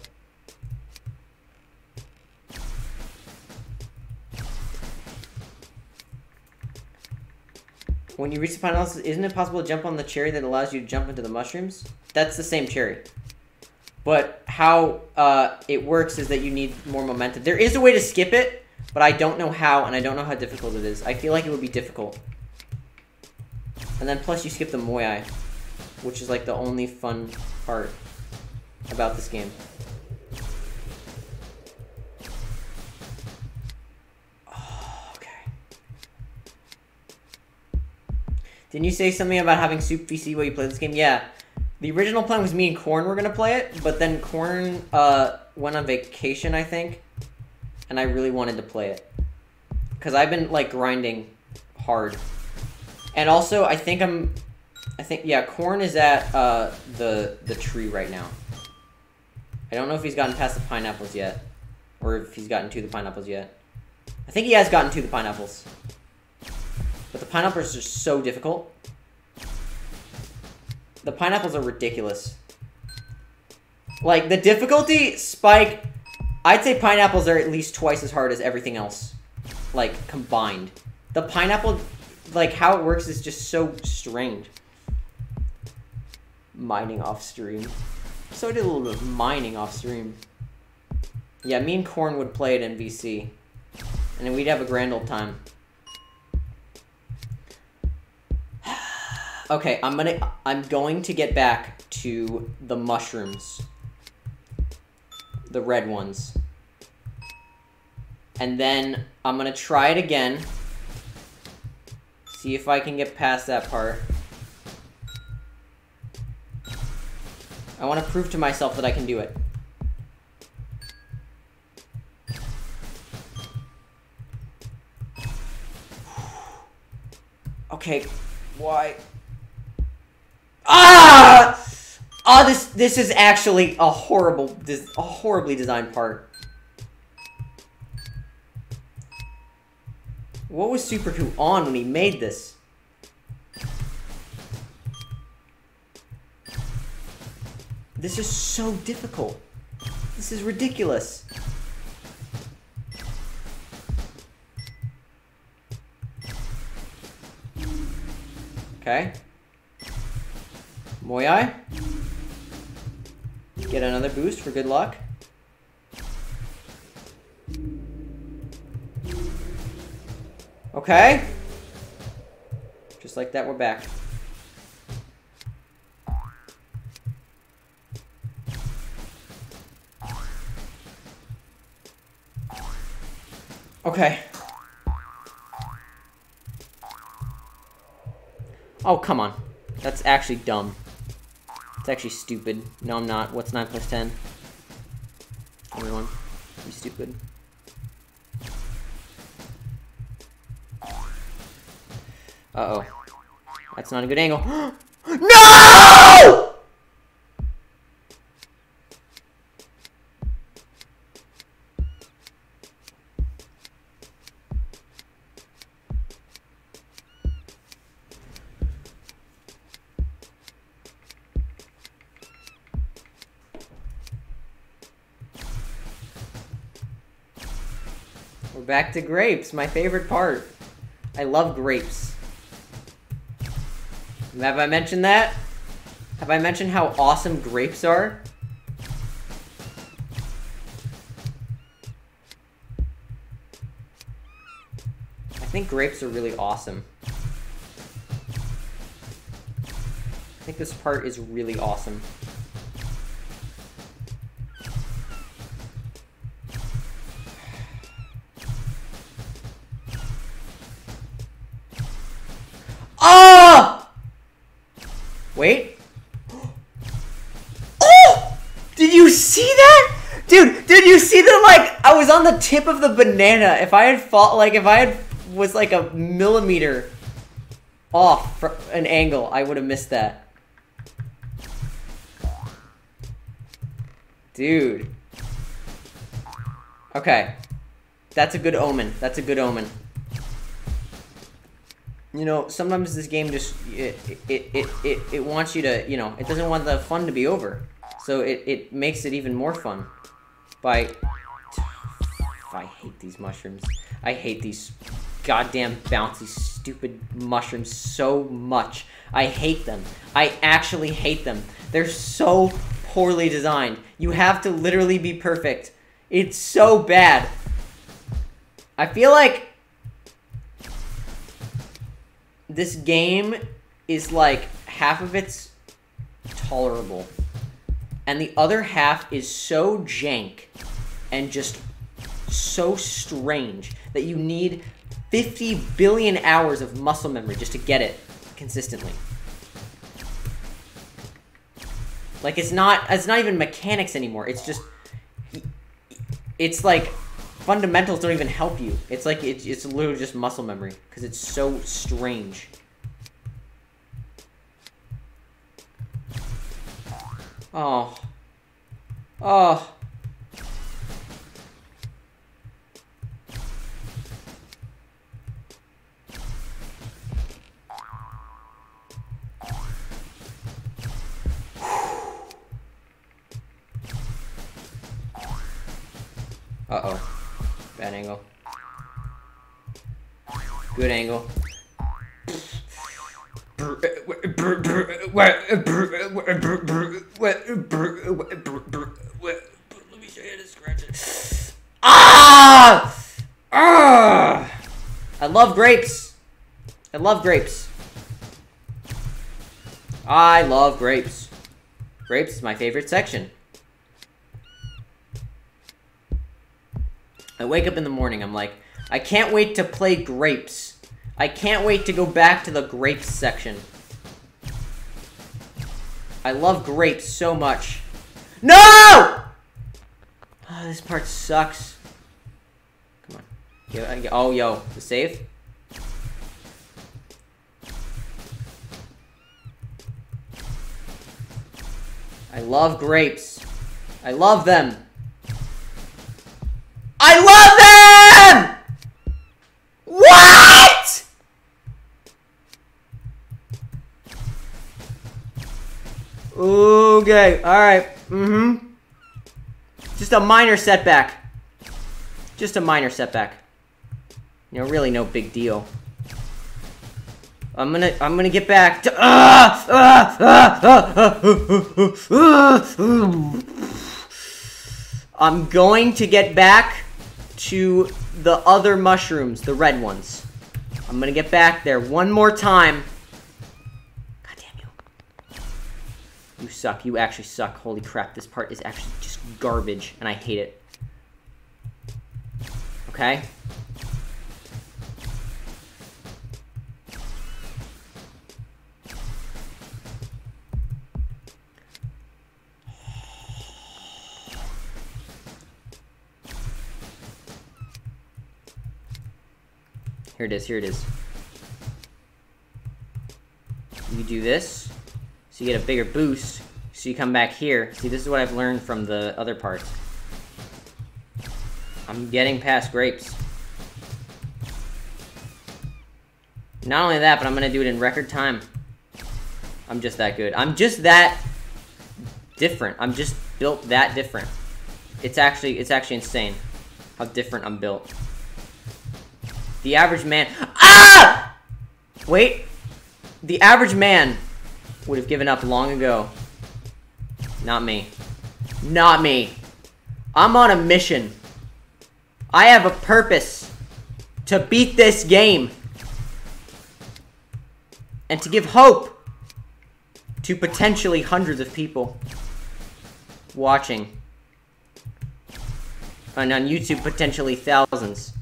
When you reach the pineapples, isn't it possible to jump on the cherry that allows you to jump into the mushrooms? That's the same cherry. But how uh, it works is that you need more momentum. There is a way to skip it, but I don't know how, and I don't know how difficult it is. I feel like it would be difficult. And then plus you skip the moyai, which is like the only fun part about this game. <sighs> Okay. Didn't you say something about having Soup VC while you play this game? Yeah. The original plan was me and Corn were gonna play it, but then Corn uh, went on vacation, I think, and I really wanted to play it because I've been like grinding hard, and also I think I'm, I think yeah, Corn is at uh, the the tree right now. I don't know if he's gotten past the pineapples yet, or if he's gotten to the pineapples yet. I think he has gotten to the pineapples. But the pineapples are so difficult. The pineapples are ridiculous. Like, the difficulty spike... I'd say pineapples are at least twice as hard as everything else. Like, combined. The pineapple... Like, how it works is just so strange. Mining off stream. So I did a little bit of mining off stream. Yeah, me and Corn would play at NVC. And then we'd have a grand old time. <sighs> okay, I'm gonna I'm going to get back to the mushrooms. The red ones. And then I'm gonna try it again. See if I can get past that part. I want to prove to myself that I can do it. Okay, why? Ah! Oh, this this is actually a horrible, a horribly designed part. What was Superku on when he made this? This is so difficult. This is ridiculous. Okay. Moyai. Get another boost for good luck. Okay. Just like that, we're back. Okay. Oh, come on. That's actually dumb. It's actually stupid. No, I'm not. What's 9 plus 10? Everyone. You stupid. Uh-oh. That's not a good angle. <gasps> no! We're back to grapes, my favorite part. I love grapes. Have I mentioned that? Have I mentioned how awesome grapes are? I think grapes are really awesome. I think this part is really awesome. The tip of the banana. If I had fought, like, if I had, was, like, a millimeter off for an angle, I would have missed that. Dude. Okay. That's a good omen. That's a good omen you know, sometimes this game just it, it it, it, it wants you to, you know, it doesn't want the fun to be over. So it, it makes it even more fun by Oh, I hate these mushrooms. I hate these goddamn bouncy stupid mushrooms so much. I hate them. I actually hate them. They're so poorly designed. You have to literally be perfect. It's so bad. I feel like this game is like half of it's tolerable and the other half is so jank and just so strange that you need 50 billion hours of muscle memory just to get it consistently like it's not it's not even mechanics anymore it's just it's like fundamentals don't even help you. It's like it's, it's literally just muscle memory because it's so strange. Oh. Oh. Uh-oh. Bad angle. Good angle. Let me show you how to scratch it. Ah! Ah! I love grapes. I love grapes. I love grapes. Grapes is my favorite section. I wake up in the morning, I'm like, I can't wait to play grapes. I can't wait to go back to the grapes section. I love grapes so much. No! Oh, this part sucks. Come on. Uh, oh, yo. The save? I love grapes. I love them. I love them! What? Okay, alright. Mm-hmm. Just a minor setback. Just a minor setback. You know, really no big deal. I'm gonna, I'm gonna get back to. Uh, uh, uh, I'm going to get back to the other mushrooms, the red ones. I'm gonna get back there one more time. God damn you. You suck. You actually suck. Holy crap. This part is actually just garbage, and I hate it. Okay? Here it is, here it is. You do this, so you get a bigger boost, so you come back here. See, this is what I've learned from the other parts. I'm getting past grapes. Not only that, but I'm gonna do it in record time. I'm just that good. I'm just that different. I'm just built that different. It's actually, it's actually insane how different I'm built. The average man... Ah! Wait. The average man would have given up long ago. Not me. Not me. I'm on a mission. I have a purpose to beat this game. And to give hope to potentially hundreds of people watching. And on YouTube, potentially thousands.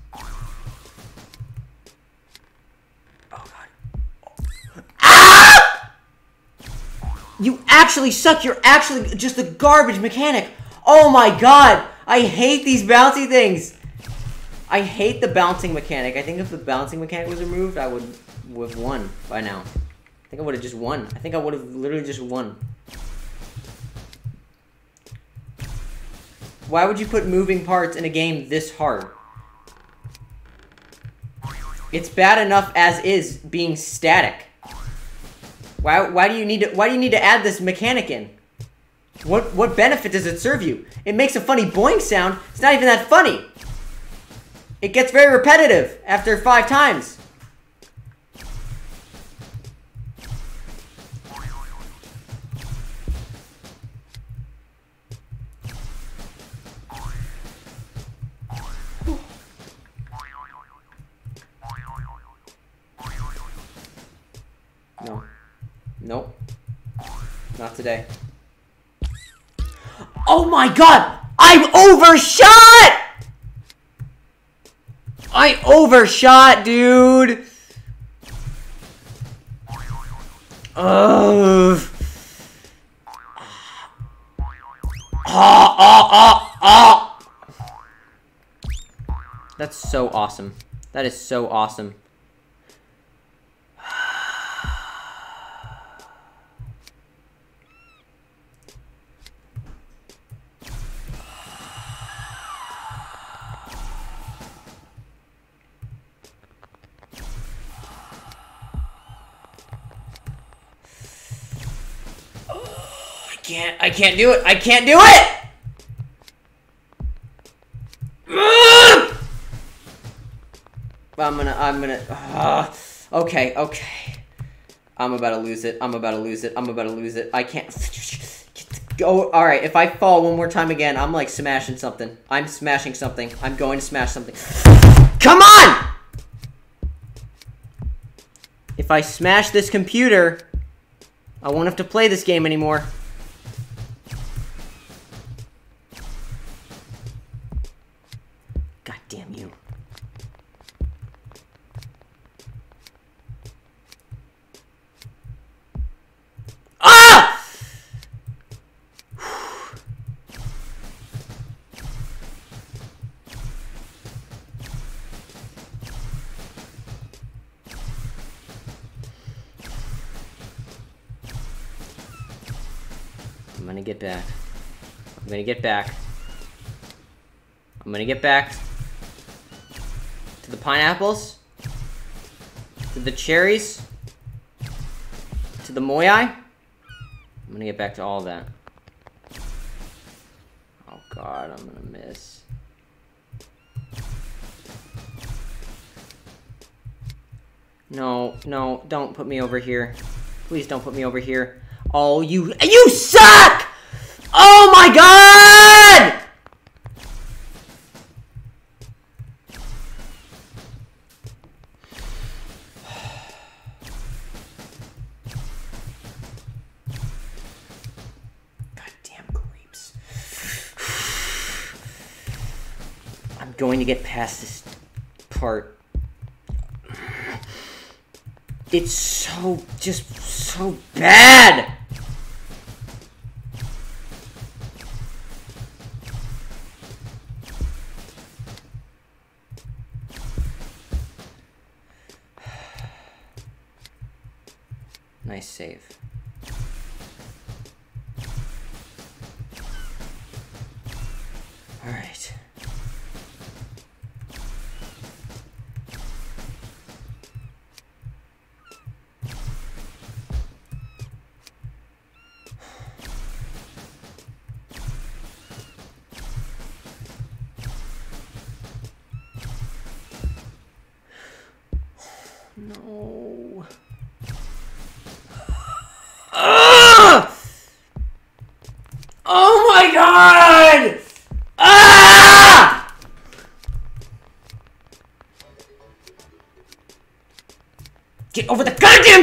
You actually suck. You're actually just a garbage mechanic. Oh my god. I hate these bouncy things. I hate the bouncing mechanic. I think if the bouncing mechanic was removed, I would have won by now. I think I would have just won. I think I would have literally just won. Why would you put moving parts in a game this hard? It's bad enough as is being static. Why, why do you need to, why do you need to add this mechanic in? What, what benefit does it serve you? It makes a funny boing sound. It's not even that funny. It gets very repetitive after five times. No. Nope. Not today. Oh my god! I'm overshot! I overshot, dude! Ugh. Ah, ah, ah, ah! That's so awesome. That is so awesome. Can't. I can't do it. I can't do it! I'm gonna, I'm gonna, uh, okay, okay. I'm about to lose it. I'm about to lose it. I'm about to lose it. I can't. <sighs> Go. All right. If I fall one more time again, I'm like smashing something. I'm smashing something. I'm going to smash something. Come on! If I smash this computer, I won't have to play this game anymore. Ah! I'm gonna get back. I'm gonna get back. I'm gonna get back to the pineapples, to the cherries, to the moyai. I'm gonna get back to all that. Oh god, I'm gonna miss. No, no, don't put me over here. Please don't put me over here. Oh, you- YOU SUCK! Oh my god! Going to get past this part. It's so, just so bad!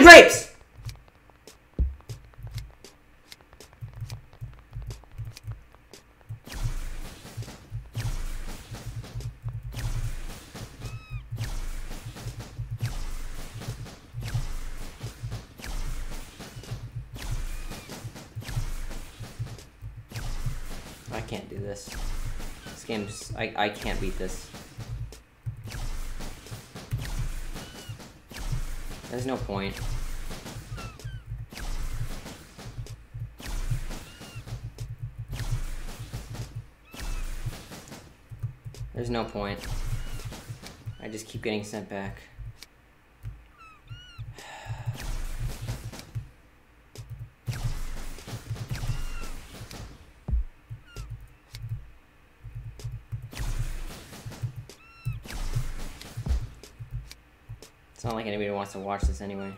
Grapes! I can't do this. This game's... I, I can't beat this. There's no point. No point. I just keep getting sent back. It's not like anybody wants to watch this anyway.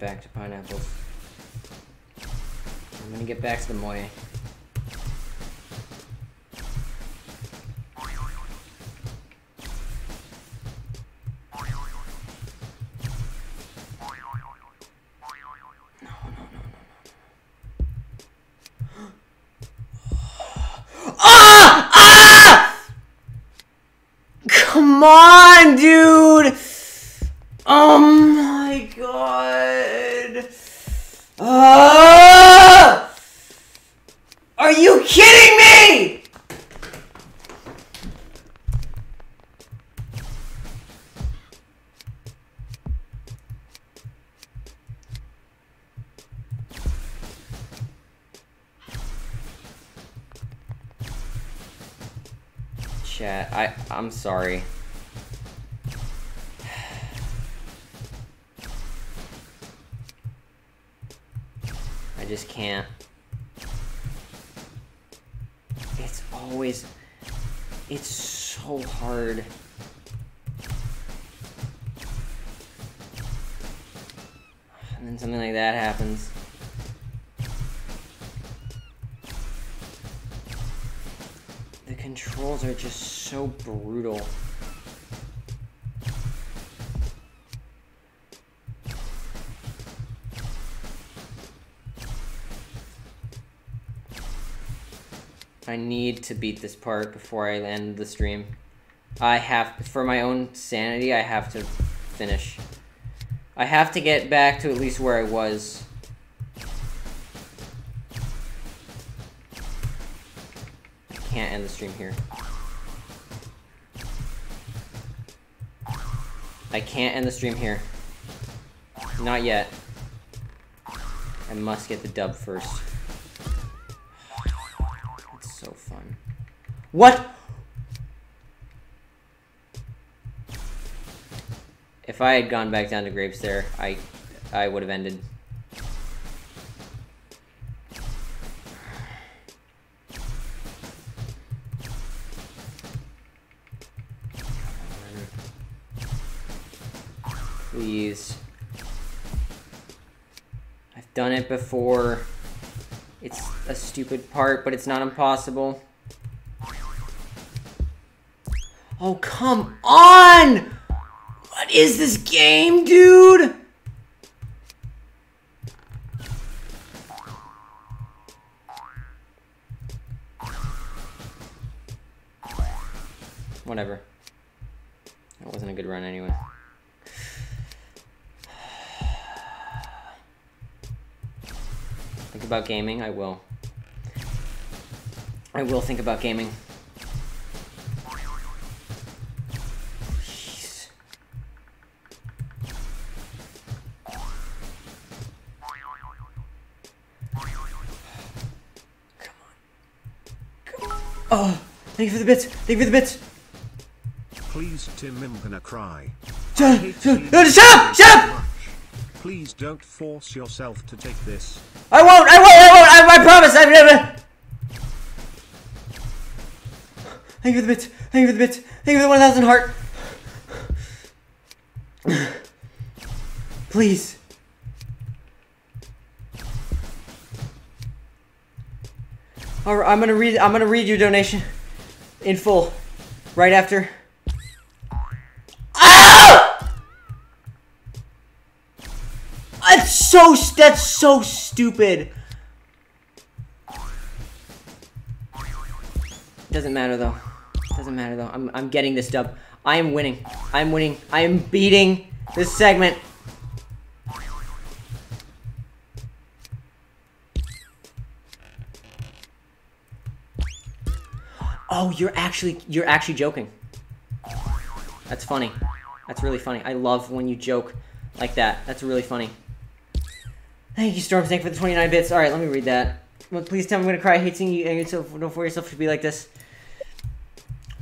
Back to pineapples. I'm gonna get back to the moyai. Sorry. To beat this part before I end the stream. I have, for my own sanity, I have to finish. I have to get back to at least where I was. Can't end the stream here. I can't end the stream here. Not yet. I must get the dub first. What? If I had gone back down to Graves there, I I would have ended. Please. I've done it before. It's a stupid part, but it's not impossible. Oh, come on! What is this game, dude? Whatever. That wasn't a good run anyway. Think about gaming? I will. I will think about gaming. Oh, thank you for the bits. Thank you for the bits. Please, Tim, I'm gonna cry. Shut, shut, shut up! Shut up! Please don't force yourself to take this. I won't! I won't! I won't! I, I promise! I'm never. Thank you for the bits. Thank you for the bits. Thank you for the 1,000 heart. Please. All right, I'm gonna read. I'm gonna read your donation in full right after. Ah! That's so. That's so stupid. Doesn't matter though. Doesn't matter though. I'm I'm getting this dub. I am winning. I am winning. I am beating this segment. Oh, you're actually you're actually joking. That's funny. That's really funny. I love when you joke like that. That's really funny. Thank you, Storm. You for the 29 bits. All right, let me read that. Well, please tell me I'm gonna cry. I hate seeing you and yourself. Don't for yourself to be like this.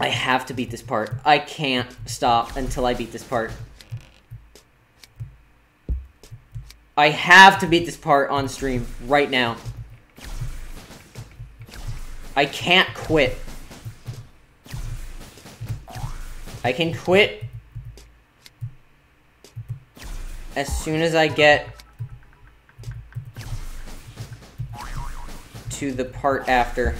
I have to beat this part. I can't stop until I beat this part. I have to beat this part on stream right now. I can't quit. I can quit as soon as I get to the part after.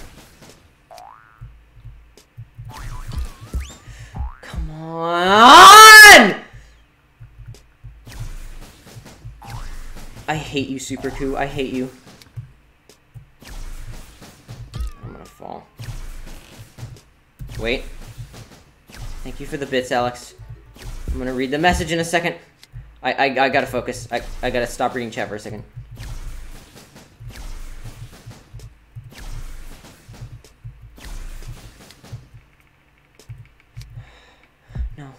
Come on! I hate you, Superku. I hate you. I'm gonna fall. Wait. Thank you for the bits, Alex. I'm gonna read the message in a second. I, I, I gotta focus. I, I gotta stop reading chat for a second. <sighs> No.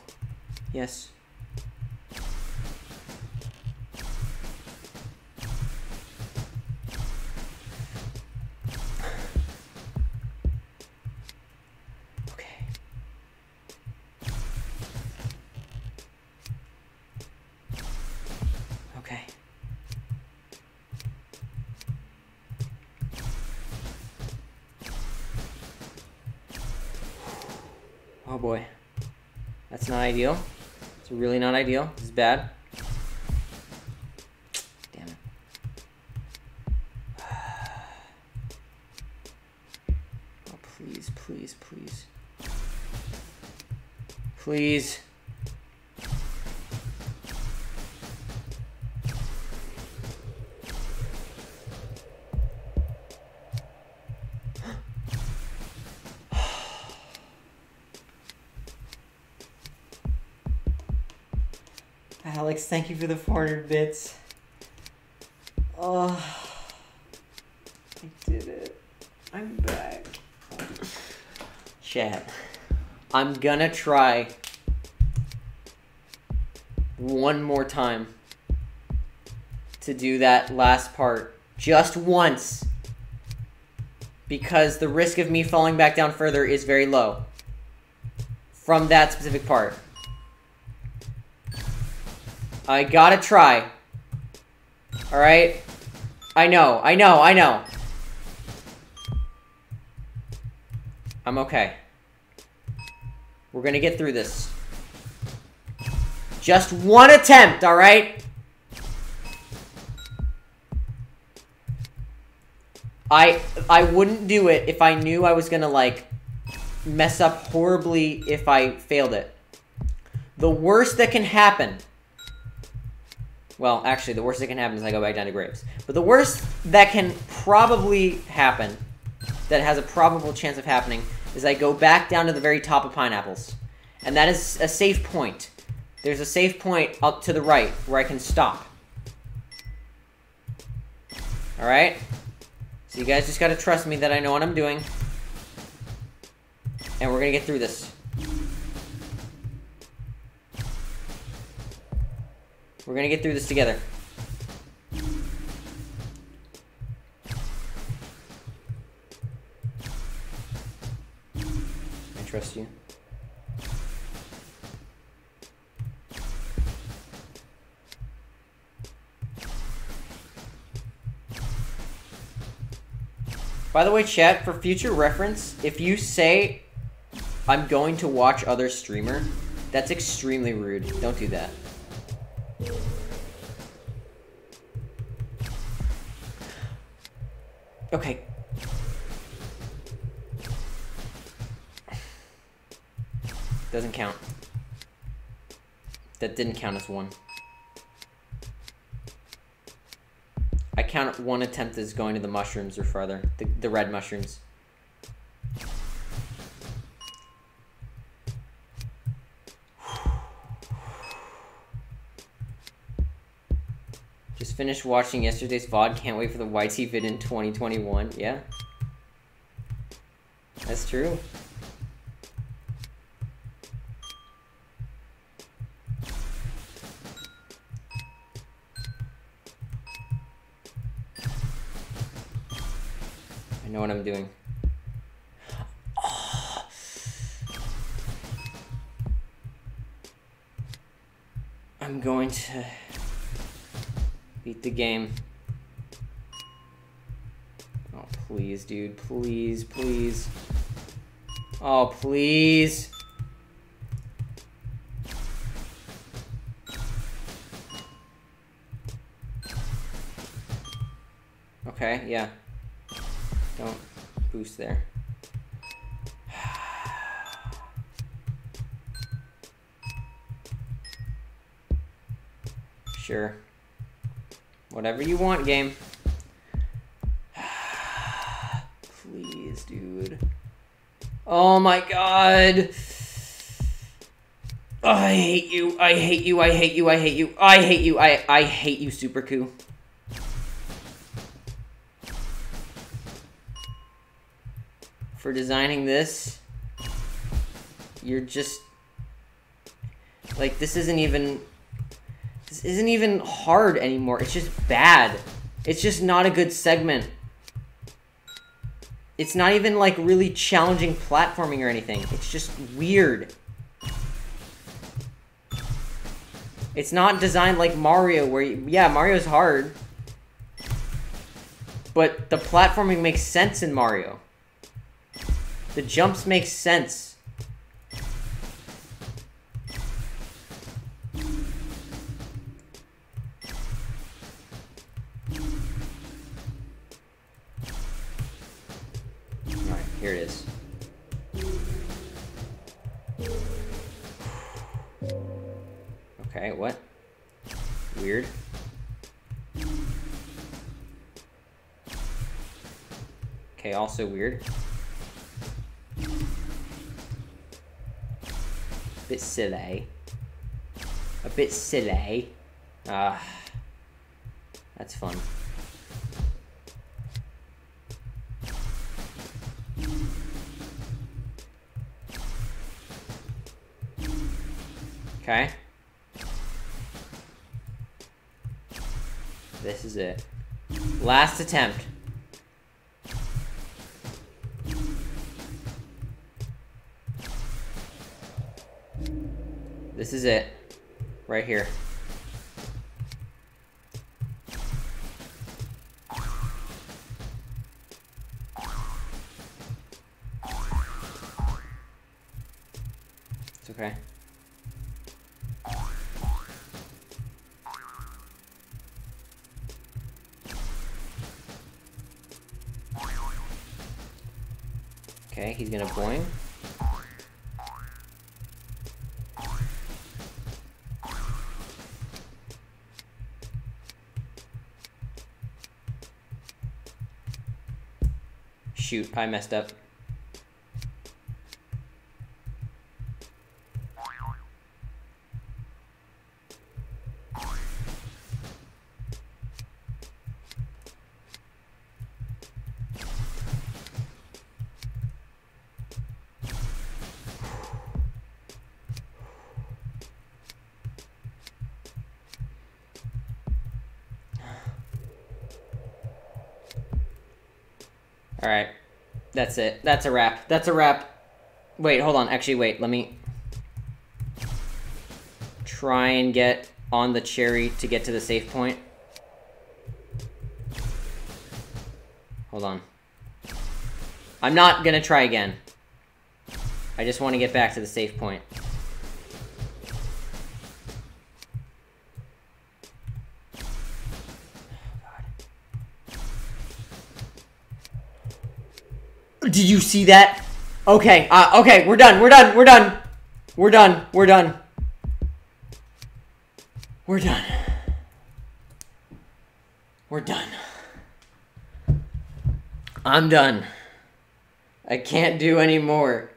Yes. Ideal. It's really not ideal. This is bad. Damn it. <sighs> Oh, please, please, please. Please. Thank you for the 400 bits. Oh, I did it. I'm back. Chat. I'm gonna try one more time to do that last part. Just once. Because the risk of me falling back down further is very low. From that specific part. I gotta try. Alright? I know, I know, I know. I'm okay. We're gonna get through this. Just one attempt, alright? I I wouldn't do it if I knew I was gonna, like, mess up horribly if I failed it. The worst that can happen well, actually, the worst that can happen is I go back down to Graves. But the worst that can probably happen, that has a probable chance of happening, is I go back down to the very top of Pineapples. And that is a safe point. There's a safe point up to the right where I can stop. Alright? So you guys just gotta trust me that I know what I'm doing. And we're gonna get through this. We're gonna get through this together. I trust you. By the way, chat, for future reference, if you say I'm going to watch other streamer, that's extremely rude. Don't do that. Okay. Doesn't count. That didn't count as one. I count one attempt as going to the mushrooms or further. The, the red mushrooms. Just finished watching yesterday's VOD. Can't wait for the YT vid in 2021. Yeah. That's true. I know what I'm doing. <sighs> I'm going to... Beat the game. Oh, please, dude. Please, please. Oh, please. Okay, yeah. Don't boost there. <sighs> Sure. Whatever you want, game. <sighs> Please, dude. Oh my god. Oh, I hate you. I hate you. I hate you. I hate you. I hate you. I I hate you, Superku. For designing this, you're just like this isn't even isn't even hard anymore. It's just bad. It's just not a good segment. It's not even like really challenging platforming or anything. It's just weird. It's not designed like Mario where, you, yeah, Mario's hard. But the platforming makes sense in Mario. The jumps make sense. Here it is. Okay, what? Weird. Okay, also weird. A Bit silly. A bit silly. Ah. That's fun. Okay. This is it. Last attempt. This is it. Right here. Shoot, I messed up. That's it. That's a wrap. That's a wrap. Wait, hold on. Actually, wait. Let me try and get on the cherry to get to the safe point. Hold on. I'm not gonna try again. I just want to get back to the safe point. You see that? Okay, uh, okay, we're done, we're done, we're done. We're done, we're done. We're done. We're done. I'm done. I can't do any more.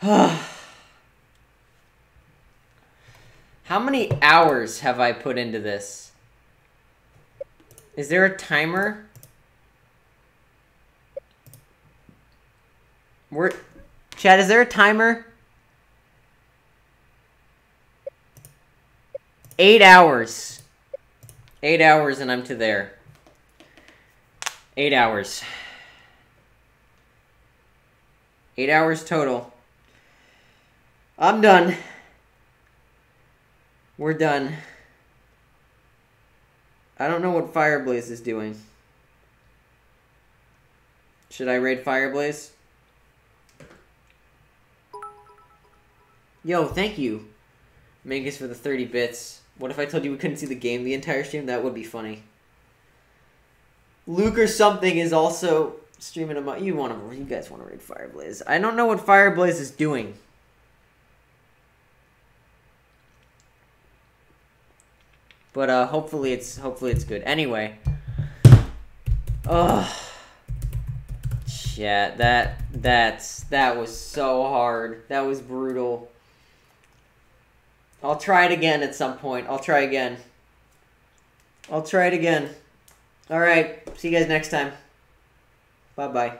<sighs> How many hours have I put into this? Is there a timer? We're, Chat, is there a timer? Eight hours. Eight hours and I'm to there. Eight hours. Eight hours total. I'm done. We're done. I don't know what Fireblaze is doing. Should I raid Fireblaze? Yo, thank you, Mangus, for the 30 bits. What if I told you we couldn't see the game the entire stream? That would be funny. Luke or something is also streaming a You want to? You guys want to raid Fireblaze? I don't know what Fireblaze is doing. But uh, hopefully it's hopefully it's good. Anyway, oh, yeah, that that's that was so hard. That was brutal. I'll try it again at some point. I'll try again. I'll try it again. All right. See you guys next time. Bye bye.